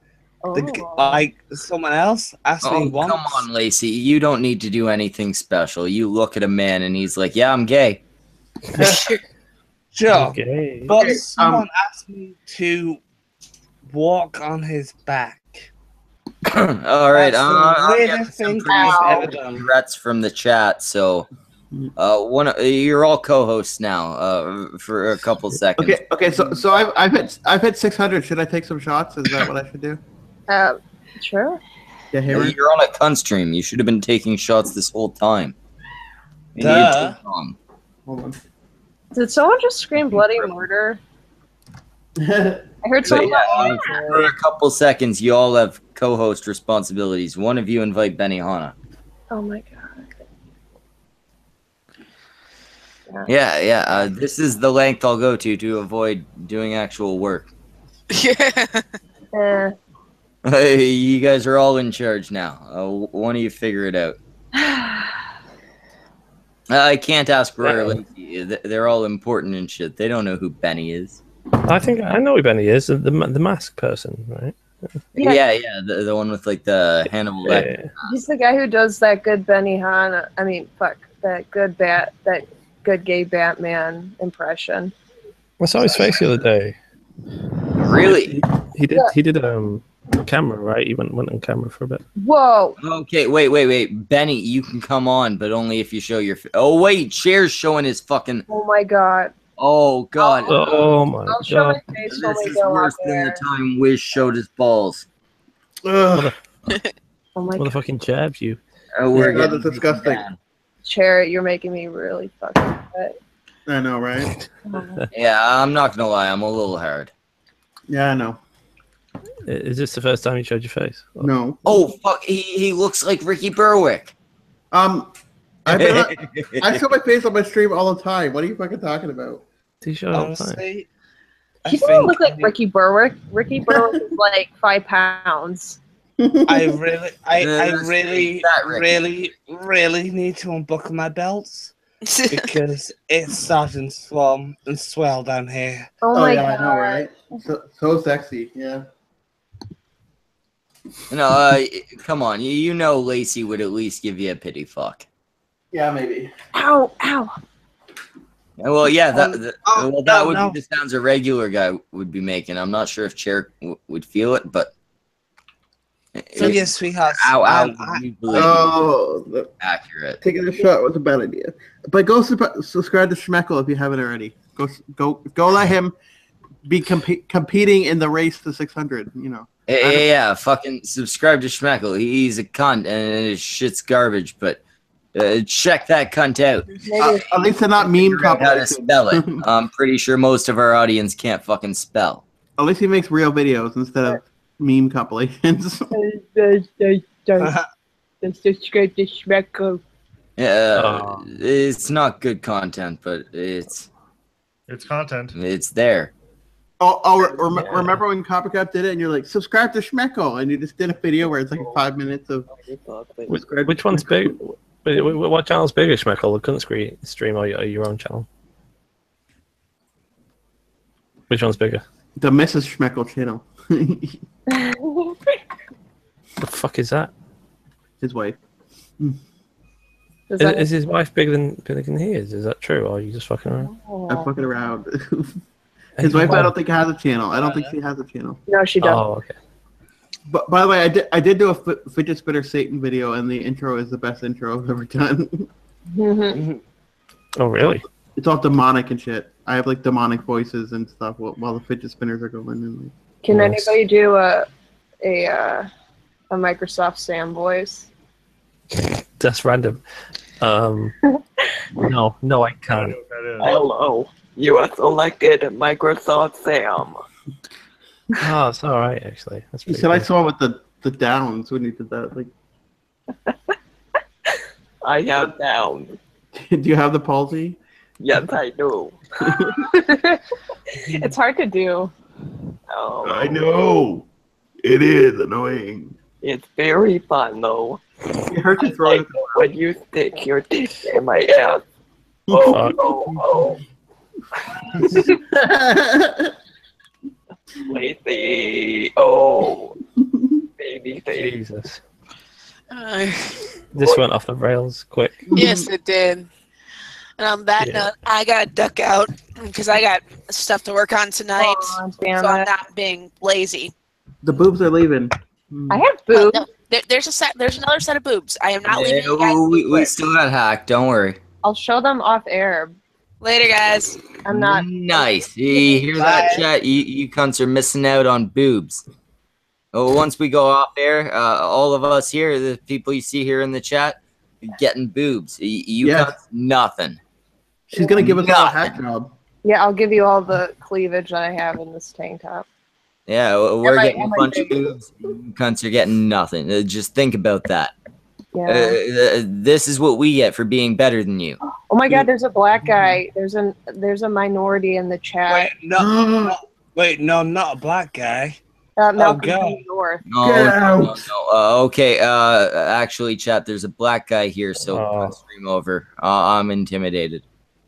The Oh. like someone else asked Oh, me once. come on, Lacey. You don't need to do anything special. You look at a man and he's like, "Yeah, I'm gay." Sure, Okay. but Okay, um, someone asked me to walk on his back. All right, That's uh, the I'm weirdest some thing pretty I've ever heavy done. threats from the chat. So, uh, one, of- you're all co-hosts now uh, for a couple seconds. okay. Okay. So so I've I've hit I've hit six hundred. Should I take some shots? Is that what I should do? Uh, sure. Yeah, Hey, You're on a cunt stream. You should have been taking shots this whole time. You need to Duh. Hold on. Did someone just scream bloody murder? I heard So, someone. yeah, uh, for a couple seconds, you all have co-host responsibilities. One of you invite Benny Benihana. Oh my god. Yeah, yeah. Uh, this is the length I'll go to to avoid doing actual work. Eh. you guys are all in charge now. Uh, one of you figure it out. I can't ask Roy or Lacey. They're all important and shit. They don't know who Benny is. I think I know who Benny is. The the, the mask person, right? Yeah. Yeah, yeah, the, the one with like the Hannibal Lecter. Yeah. He's the guy who does that good Benny Hanna. I mean, fuck that good bat that good gay Batman impression. I saw his face the other day. Really? He did. He did um camera right. He went went on camera for a bit. Whoa! Okay, wait, wait, wait. Benny, you can come on, but only if you show your. F- oh wait, Cher's showing his fucking. Oh my god! Oh god. Oh my I'll show god! my face This is worse than the time Wiz showed his balls. Ugh. Oh my What the fucking jabs you? Oh, we're Yeah, that's disgusting. down. Chair, you're making me really fucking upset. I know, right? Oh, Yeah, I'm not gonna lie, I'm a little hard. Yeah, I know. I- Is this the first time you showed your face? No. Oh fuck, he, he looks like Ricky Berwick. Um, I've I show my face on my stream all the time. What are you fucking talking about? Do you all the time? Honestly, I He doesn't look like Ricky Berwick. Ricky Berwick is like five pounds. I really, I, I really, really, really need to unbuckle my belts because it's starting to swell and swell down here. Oh, Oh, my yeah, god! I know, right? So, so sexy. Yeah. No, uh, come on, you, you know Lacey would at least give you a pity fuck. Yeah, maybe. Ow! Ow! Well, yeah, that, Um, that- oh, well, that no, would no. be the sounds a regular guy would be making. I'm not sure if Chair w- would feel it, but So it- yes, sweethearts. ow, ow, um, I- Oh, the- accurate. taking a shot was a bad idea. But go sub- subscribe to Schmeckle if you haven't already. Go, go, go. Let him be compe- competing in the race to 600. You know. Yeah, yeah, yeah, fucking subscribe to Schmeckle. He's a cunt and his shit's garbage, but uh, check that cunt out. Uh, at least they're not meme Figure how to spell it. I'm pretty sure most of our audience can't fucking spell. At least he makes real videos instead of meme compilations. Subscribe to Schmeckle. Yeah, Oh. it's not good content, but it's It's content. it's there. Oh, oh rem- Yeah. remember when Copycat did it and you're like, subscribe to Schmeckle, and you just did a video where it's like five minutes of. Which, which one's big? wait, wait, What channel's bigger, Schmeckle? The couldn't stream or your, your own channel? Which one's bigger? The Mrs. Schmeckle channel. The fuck is that? His wife. Does Is, that- is his wife bigger than bigger than he is? Is that true, or are you just fucking around? I'm fucking around. His wife, I don't think has a channel. I don't think she has a channel. no, she doesn't. Oh, okay. But by the way, I did I did do a fidget spinner Satan video, and the intro is the best intro I've ever done. Mhm. Oh, really? it's all demonic and shit. I have like demonic voices and stuff while, while the fidget spinners are going. And like, Can Nice. anybody do a a uh, a Microsoft Sam voice? That's random. Um, no, no, I I can't. know what. Hello, you are selected Microsoft Sam. Oh, it's all right actually. That's he pretty said I saw with the the downs when he did that. Like, I have down. do you have the palsy? Yes, I do. it's hard to do. Oh, I know. It is annoying. It's very fun though. It hurts your Like throat. when you stick your dick in my ass. Oh, oh, oh, Lacey. Oh, baby, baby. Jesus, Uh, this went off the rails quick. yes, it did. And on that Yeah. note, I got to duck out because I got stuff to work on tonight. Aw, damn so I'm it. not being lazy. the boobs are leaving. I have boobs. no, there, there's a set. There's another set of boobs. I am not Yeah, leaving you guys. we, we still got hacked. Don't worry. I'll show them off air. Later, guys. I'm not. nice. You hear that, chat? You, you cunts are missing out on boobs. Oh, once we go off air, uh, all of us here, the people you see here in the chat, getting boobs. You, you Yes. cunts, nothing. She's gonna give us all a Nothing. hat job. Yeah, I'll give you all the cleavage that I have in this tank top. Yeah, we're my- getting a and my bunch of baby. boobs. You cunts are getting nothing. Uh, just think about that. Yeah. Uh, uh, this is what we get for being better than you. oh my God, there's a black guy. There's an there's a minority in the chat. Wait, no, no, wait, no, not a black guy. Uh, Malcolm God. North. No, no, no, no. Uh, okay, uh, actually, chat, there's a black guy here, so Oh. uh, stream over. Uh, I'm intimidated.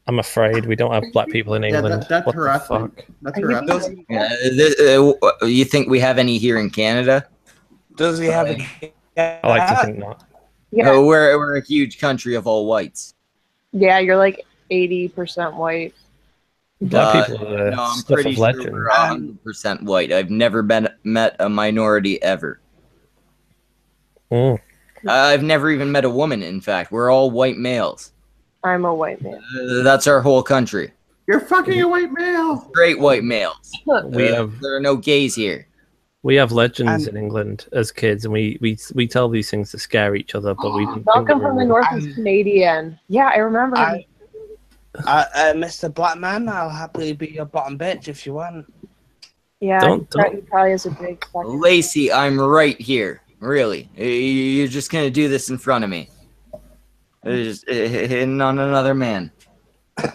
I'm afraid we don't have black people in Yeah, England. that, that's What the fuck? That's Are you harassment. Yeah, th- uh, you think we have any here in Canada? Does he have any? I like to think not. Yeah, Oh, we're we're a huge country of all whites. yeah, you're like eighty percent white. Black Uh, people are no, I'm pretty sure legend. we're hundred percent white. I've never been met a minority ever. Mm. I've never even met a woman. In fact, we're all white males. I'm a white man. Uh, that's our whole country. You're fucking a white male. Great white males. We Uh, have there are no gays here. We have legends And- in England as kids, and we, we we tell these things to scare each other, but we didn't think Malcolm from the. North is Canadian. Yeah, I remember. him. I, uh, uh, Mr. Blackman, I'll happily be your bottom bitch if you want. yeah, don't- he don't- he probably has a big. Lacey, I'm right here. Really, you're just gonna do this in front of me, It's just, hitting on another man.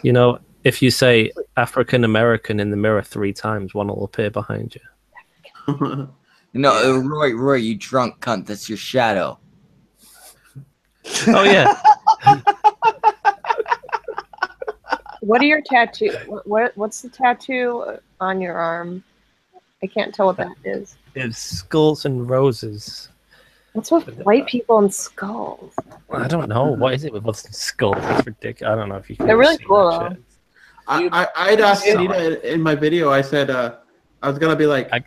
You know, if you say African American in the mirror three times, one will appear behind you. No, uh, Roy, Roy, you drunk cunt. That's your shadow. Oh yeah, What are your tattoo? What, what what's the tattoo on your arm? I can't tell what that is. it's skulls and roses. What's with white people and skulls? I don't know what is it with what's skulls. It's ridiculous. I don't know if you. Can They're really see cool, though. I, I, I'd asked Anita in, in my video. I said, uh, I was gonna be like, I-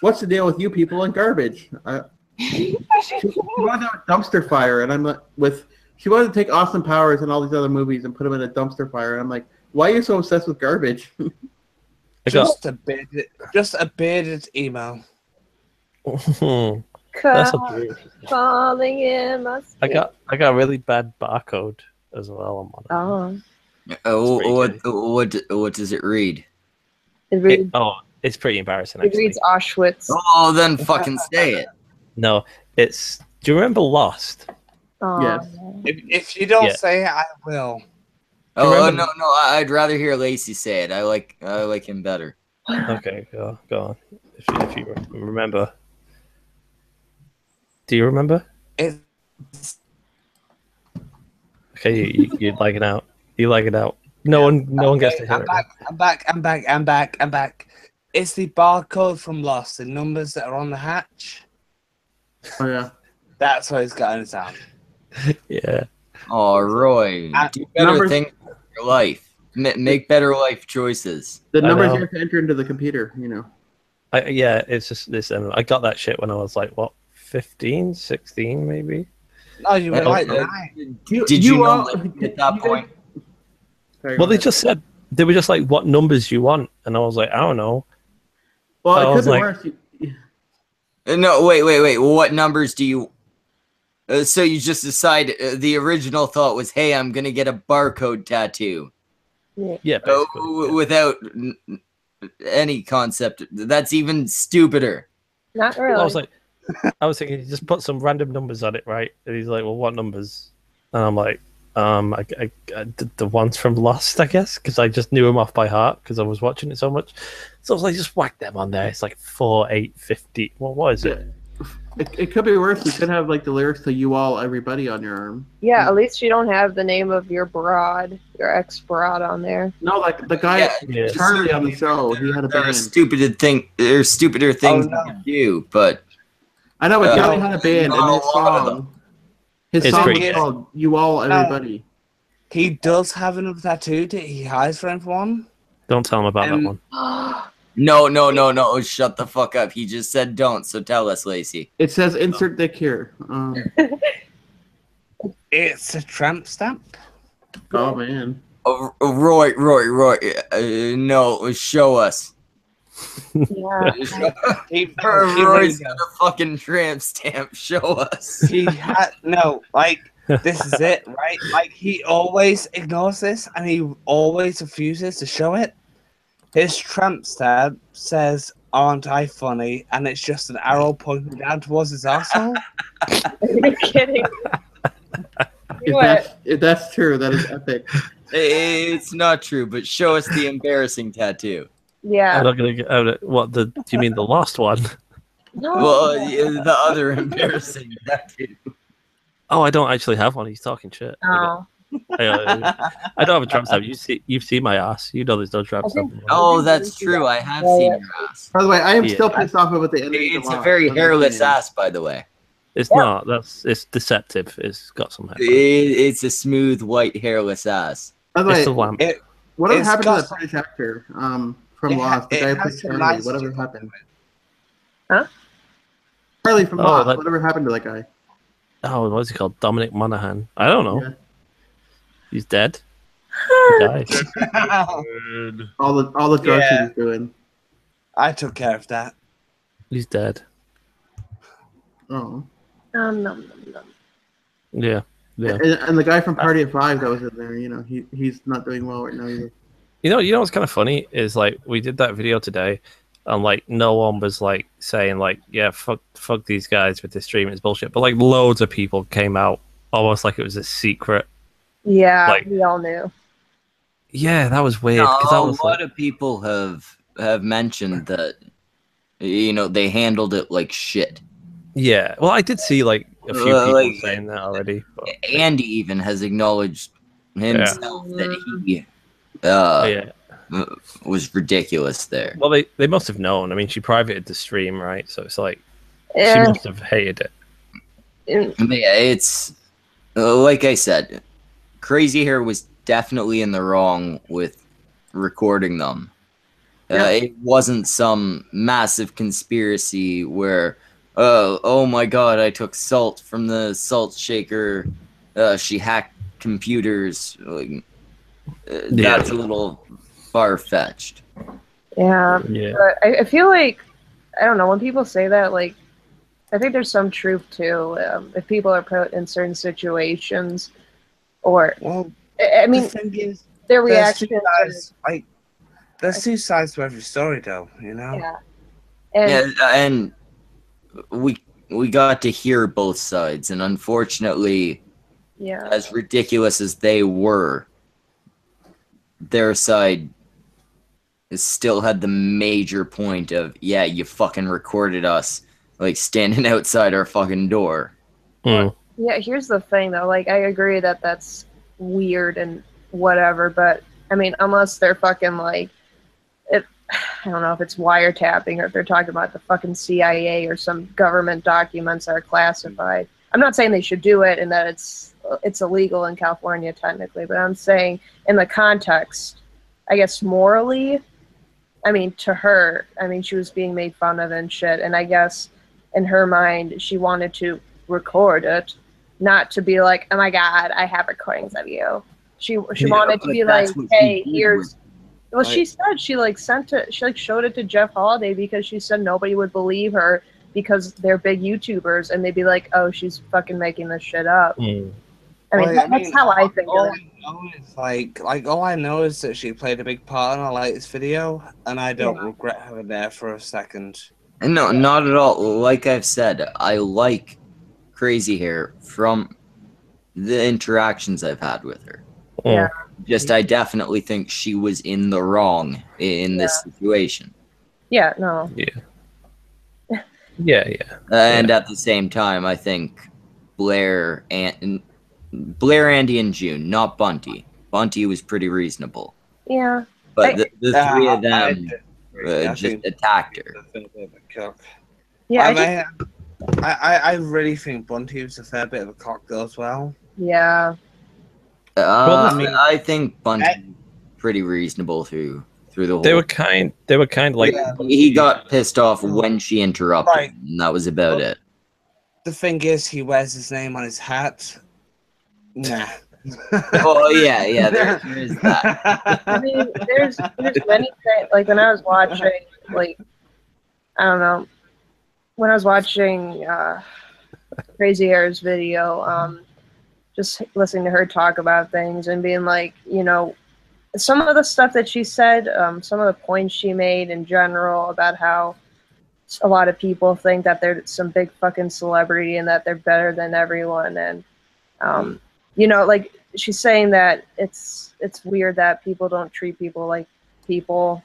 "What's the deal with you people and garbage?" I, she, she wanted a dumpster fire, and I'm like, with she wanted to take Austin Powers and all these other movies and put them in a dumpster fire, and I'm like, "Why are you so obsessed with garbage?" Just a bearded, just a bearded email. That's a Ca- Falling in my. I got I got a really bad barcode as well. On it. Oh, Uh, pretty what, what, what does it read? it It- reads. oh, it's pretty embarrassing. It Actually. reads Auschwitz. Oh, then fucking say it. No, it's. Do you remember Lost? Oh, Yes. If, if you don't Yeah. say it, I will. Oh, oh, remember- no, no, I- I'd rather hear Lacey say it. I like, I like him better. Okay, go go on. If you, if you remember. Do you remember? It, Okay, you, you, you like it out. You like it out. No one, no one gets to hear I'm it. back. I'm back. I'm back. I'm back. I'm back. It's the barcode from Lost. The numbers that are on the hatch. oh yeah. That's what it's got in its hand. Yeah. Oh, Roy, Uh, do better numbers- things in your life. Ma- make better life choices. The numbers you have to enter into the computer. You know. I, yeah, it's just this. Um, I got that shit when I was like, what, 15, 16 maybe? No, you were like nine. Did you, know all- like, at that you guys- point? Sorry, Well, they just said, they were just like, what numbers you want? And I was like, I don't know. Well, I it was could be like- worse. You- Uh, No, wait, wait, wait. What numbers do you? Uh, so you just decide. Uh, the original thought was, "Hey, I'm gonna get a barcode tattoo." Yeah, Oh, basically. w- without n- n- any concept. That's even stupider. Not really. I was like, I was thinking, just put some random numbers on it, right? And he's like, well, what numbers? And I'm like, um, I, I, I did the ones from Lost, I guess, because I just knew them off by heart because I was watching it so much. So I was like, just whack them on there. It's like four, eight, fifty. Well, what is it? It, it could be worse. You could have like the lyrics to "You All Everybody" on your arm. yeah, at least you don't have the name of your broad, your ex broad on there. No, like the guy Yeah, Yeah. Charlie on the show. He had a There are band. stupider thing. There are stupider things no. you do, but I know, but Uh, Charlie had a band, and not his a of song, his It's song pretty was called "You All Everybody." He does have another tattoo that he hides for everyone. Don't tell him about Um, that one. no, no, no, no. Shut the fuck up. He just said don't. So tell us, Lacey. It says "Insert dick here." Um, It's a tramp stamp. oh man, Oh, oh, Roy, Roy, Roy. Uh, no, show us. Yeah. He, he Roy's really got a fucking tramp stamp. Show us. he had no like this is it right like he always ignores this and he always refuses to show it his tramp stamp says aren't i funny and it's just an arrow pointing down towards his asshole You're kidding. if What? that's if that's true, that is epic. It's not true, but show us the embarrassing tattoo. Yeah. I'm not gonna get out of what the. Do you mean the last one? No. Well, yeah, the other embarrassing tattoo. Oh, I don't actually have one. He's talking shit. Oh. I, uh, I don't have a trap stamp. You see, you've seen my ass. You know there's no trap I stamp. think- Oh, that's true. I have seen your ass. By the way, I am Yeah. still pissed off about the ending. of It's a very hairless ass, by the way. It's not. That's it's deceptive. It's got some hair. It, it's a smooth white hairless ass. By the It's way, the lamp. It, whatever it's happened to got that some- British actor um, from It Lost? The guy who has played some Charlie. nice Whatever happened? Huh? Charlie from Oh, Lost. that- Whatever happened to that guy? Oh, what's he called? Dominic Monaghan. I don't know. Yeah. He's dead. He died. Good. All the all the drugs Yeah. he was doing. I took care of that. He's dead. Oh. Um, nom, nom, nom. Yeah. Yeah. And, and the guy from Party of Five that was in there, you know, he he's not doing well right now either. You know, you know what's kind of funny is like we did that video today, and like no one was like saying like, yeah, fuck, fuck these guys with this stream, it's bullshit. But like loads of people came out almost like it was a secret. Yeah, Like- we all knew. Yeah, that was weird because No, I a was lot like, of people have have mentioned that you know they handled it like shit. yeah. Well, I did see like a few Uh, people like- saying that already. But, Andy even has acknowledged himself that he uh, yeah. was ridiculous there. Well, they they must have known. I mean, she privated the stream, right? So it's like she must have hated it. Mm, But yeah, it's uh, like I said, Crazy Hair was definitely in the wrong with recording them. Uh, it wasn't some massive conspiracy where, uh, oh my god, I took salt from the salt shaker. Uh, she hacked computers. Like, uh, Yeah. That's a little far fetched. Yeah. Yeah. But I, I feel like I don't know when people say that, like I think there's some truth to um, if people are put in certain situations, or Well, I, I mean the is, their reaction. two. Like, there's two sides to every story, though. You know. Yeah. And yeah, and we we got to hear both sides, and unfortunately, yeah. as ridiculous as they were, their side still had the major point of, yeah, you fucking recorded us like standing outside our fucking door. Mm. Yeah, here's the thing though. Like, I agree that that's weird and whatever, but I mean, unless they're fucking like, it, I don't know if it's wiretapping or if they're talking about the fucking CIA or some government documents that are classified. I'm not saying they should do it and that it's it's illegal in California technically, but I'm saying in the context, I guess morally, I mean, to her, I mean, she was being made fun of and shit, and I guess in her mind, she wanted to record it, not to be like, "Oh my god, I have recordings of you." She she Yeah, wanted to be like, "Hey, here's." Well, she said she like sent it. She like showed it to Jeff Holiday because she said nobody would believe her because they're big YouTubers and they'd be like, "Oh, she's fucking making this shit up." Mm. I mean, Well, that- that's how I think all of it. I know is like, like all I know is that she played a big part in our latest video, and I don't Yeah. regret having there for a second. No, not at all. Like I've said, I like Crazy Hair from the interactions I've had with her. Yeah. Just, I definitely think she was in the wrong in this situation. Yeah, no. Yeah, yeah. Yeah. And at the same time, I think Blair and Blair, Andy, and June, not Bunty. Bunty was pretty reasonable, Yeah. but I- the, the Yeah, three of them I uh, disagree. Just attacked her. that's a bit of a cock. Yeah, I I, just, mean, I, I, I really think Bunty was a fair bit of a cock though as well. yeah. Uh, I I, mean- think Bunty pretty reasonable through through the whole. They were kind. They were kind like. Yeah. he got pissed off when she interrupted, Right. and that was about Well, it. The thing is, he wears his name on his hat. Nah. Oh yeah, yeah, there, there is that. I mean, there's there's many things. Like when I was watching, like I don't know, when I was watching uh, Crazy Hair's video, um, just listening to her talk about things and being like, you know, some of the stuff that she said, um, some of the points she made in general about how a lot of people think that they're some big fucking celebrity and that they're better than everyone and um, you know like she's saying that it's it's weird that people don't treat people like people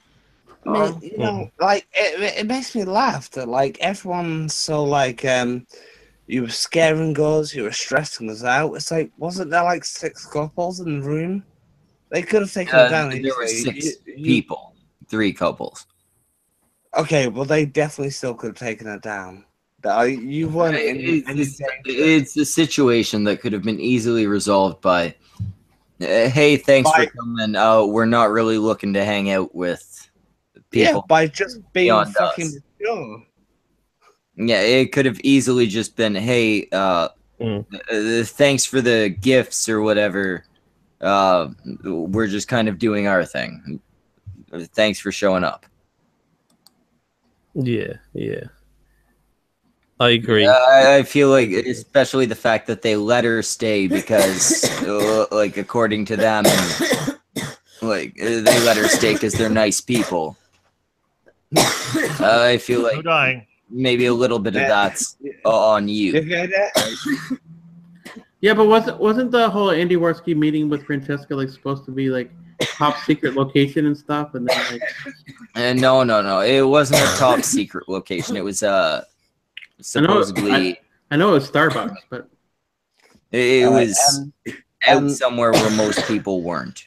um, you know, like it, it makes me laugh that like everyone's so like um You were scaring us. You were stressing us out. It's like, wasn't there like six couples in the room? They could have taken Uh, it down. there were six You- you- people, three couples. Okay, well, they definitely still could have taken it down. Uh, You weren't It's, it's- a situation that could have been easily resolved by, uh, "Hey, thanks By- for coming. Uh, we're not really looking to hang out with Yeah, people." Yeah, by just being fucking us. mature. Yeah, it could have easily just been, "Hey, uh, Mm. uh, thanks for the gifts or whatever. Uh, we're just kind of doing our thing. Thanks for showing up." Yeah, yeah. I agree. I, I feel like, especially the fact that they let her stay because, uh, like, according to them, like uh, they let her stay because they're nice people. I feel like dying. maybe a little bit of Yeah. that's on You you. Hear that? Yeah, but wasn't wasn't the whole Andy Warski meeting with Francesca like supposed to be like top secret location and stuff? And then like, And no, no, no, it wasn't a top secret location. It was uh I know- supposedly I know it was Starbucks, but it, it Uh, was um, out um, somewhere where most people weren't.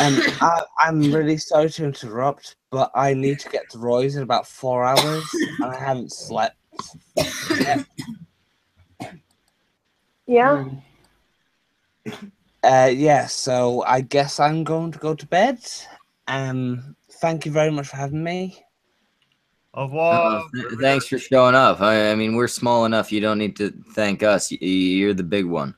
Um, I, I'm really sorry to interrupt, but I need to get to Roy's in about four hours, and I haven't slept. yet. Yeah. Uh, yeah, so I guess I'm going to go to bed. Um, thank you very much for having me. Au Uh, revoir. th- thanks for showing up. I, I mean, we're small enough. You don't need to thank us. Y- You're the big one.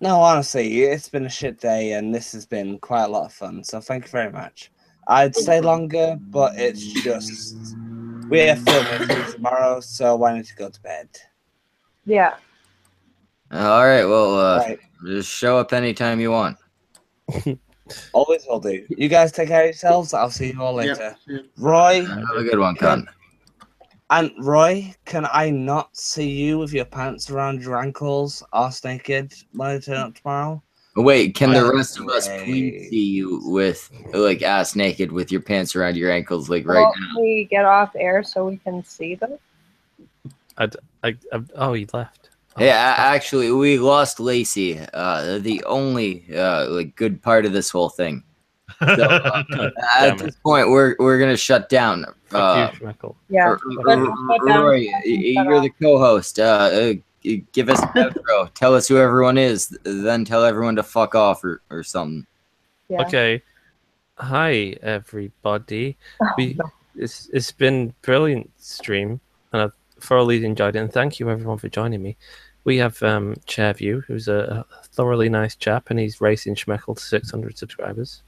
No, honestly, it's been a shit day, and this has been quite a lot of fun. So thank you very much. I'd stay longer, but it's just we have filming tomorrow, so I need to go to bed. Yeah. All right. Well, uh, right, just show up anytime you want. always will do. You guys take care of yourselves. I'll see you all yeah, later. yeah. Roy, Have a good one, cunt. And Roy, can I not see you with your pants around your ankles, ass naked, when I turn up tomorrow? Wait, can the rest of us please see you with like ass naked with your pants around your ankles, like right Well, now? we get off air so we can see them. I, I, oh, he left. Oh, Yeah, a- actually, we lost Lacey. Uh, the only uh like good part of this whole thing. So, uh, at this point, we're we're gonna shut down. Uh, you, Schmeckle. Yeah. R- Shut- R- shut down. Roy, y- you're the co-host. Uh, uh, give us an outro. Tell us who everyone is, then tell everyone to fuck off or, or something. Yeah. Okay. Hi, everybody. We it's it's been brilliant stream, and I've thoroughly enjoyed it. And thank you everyone for joining me. We have um, Chairview, who's a, a thoroughly nice chap, and he's racing Schmeckle to 600 subscribers.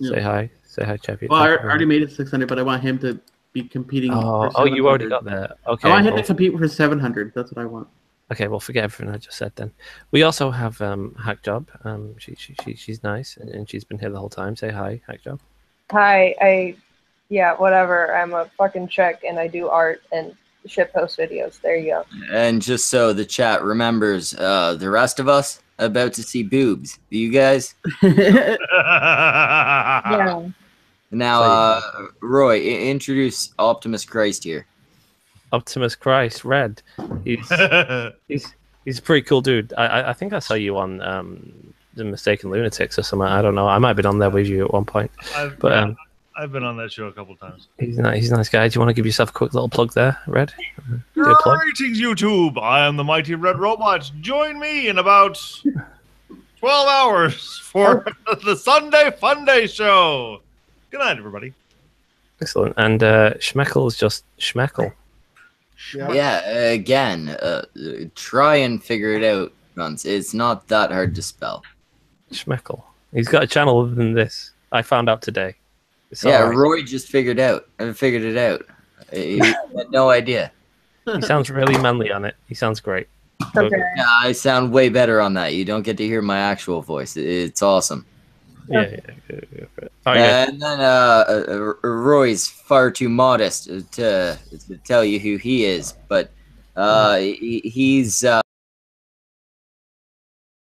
Say hi. Say hi, Chairview. Well, I Thank you very already made it 600, but I want him to be competing. Oh, for oh, you already got there. Okay. I want him well- to compete for 700. That's what I want. Okay, well, forget everything I just said then. We also have um, Hack Job. Um, she, she, she, she's nice, and, and she's been here the whole time. Say hi, Hack Job. Hi, I, yeah, whatever. I'm a fucking chick and I do art and shit post videos. There you go. And just so the chat remembers, uh, the rest of us about to see boobs. You guys Yeah. now, uh, Roy, I- introduce Optimus Christ here. Optimus Christ, Red. He's he's he's a pretty cool dude. I I, I think I saw you on um, the Mistaken Lunatics or something. I don't know. I might have been on there with you at one point. I've, But yeah, um, I've been on that show a couple times. he's nice. He's a nice guy. Do you want to give yourself a quick little plug there, Red? Do plug. Greetings, YouTube. I am the mighty Red Robot. Join me in about 12 hours for the Sunday Fun Day show. Good night, everybody. Excellent. And uh, Schmeckle is just Schmeckle. Yeah, again, uh, try and figure it out, Guns. It's not that hard to spell. Schmeckle. He's got a channel other than this. I found out today. It's yeah, alright. Roy just figured out. I figured it out. He had no idea. He sounds really manly on it. He sounds great. Okay. Yeah, I sound way better on that. You don't get to hear my actual voice. It's awesome. Yeah, yeah, yeah, yeah, yeah. All right. And then uh, uh, uh, Roy's far too modest to, to tell you who he is, but uh, he, he's uh,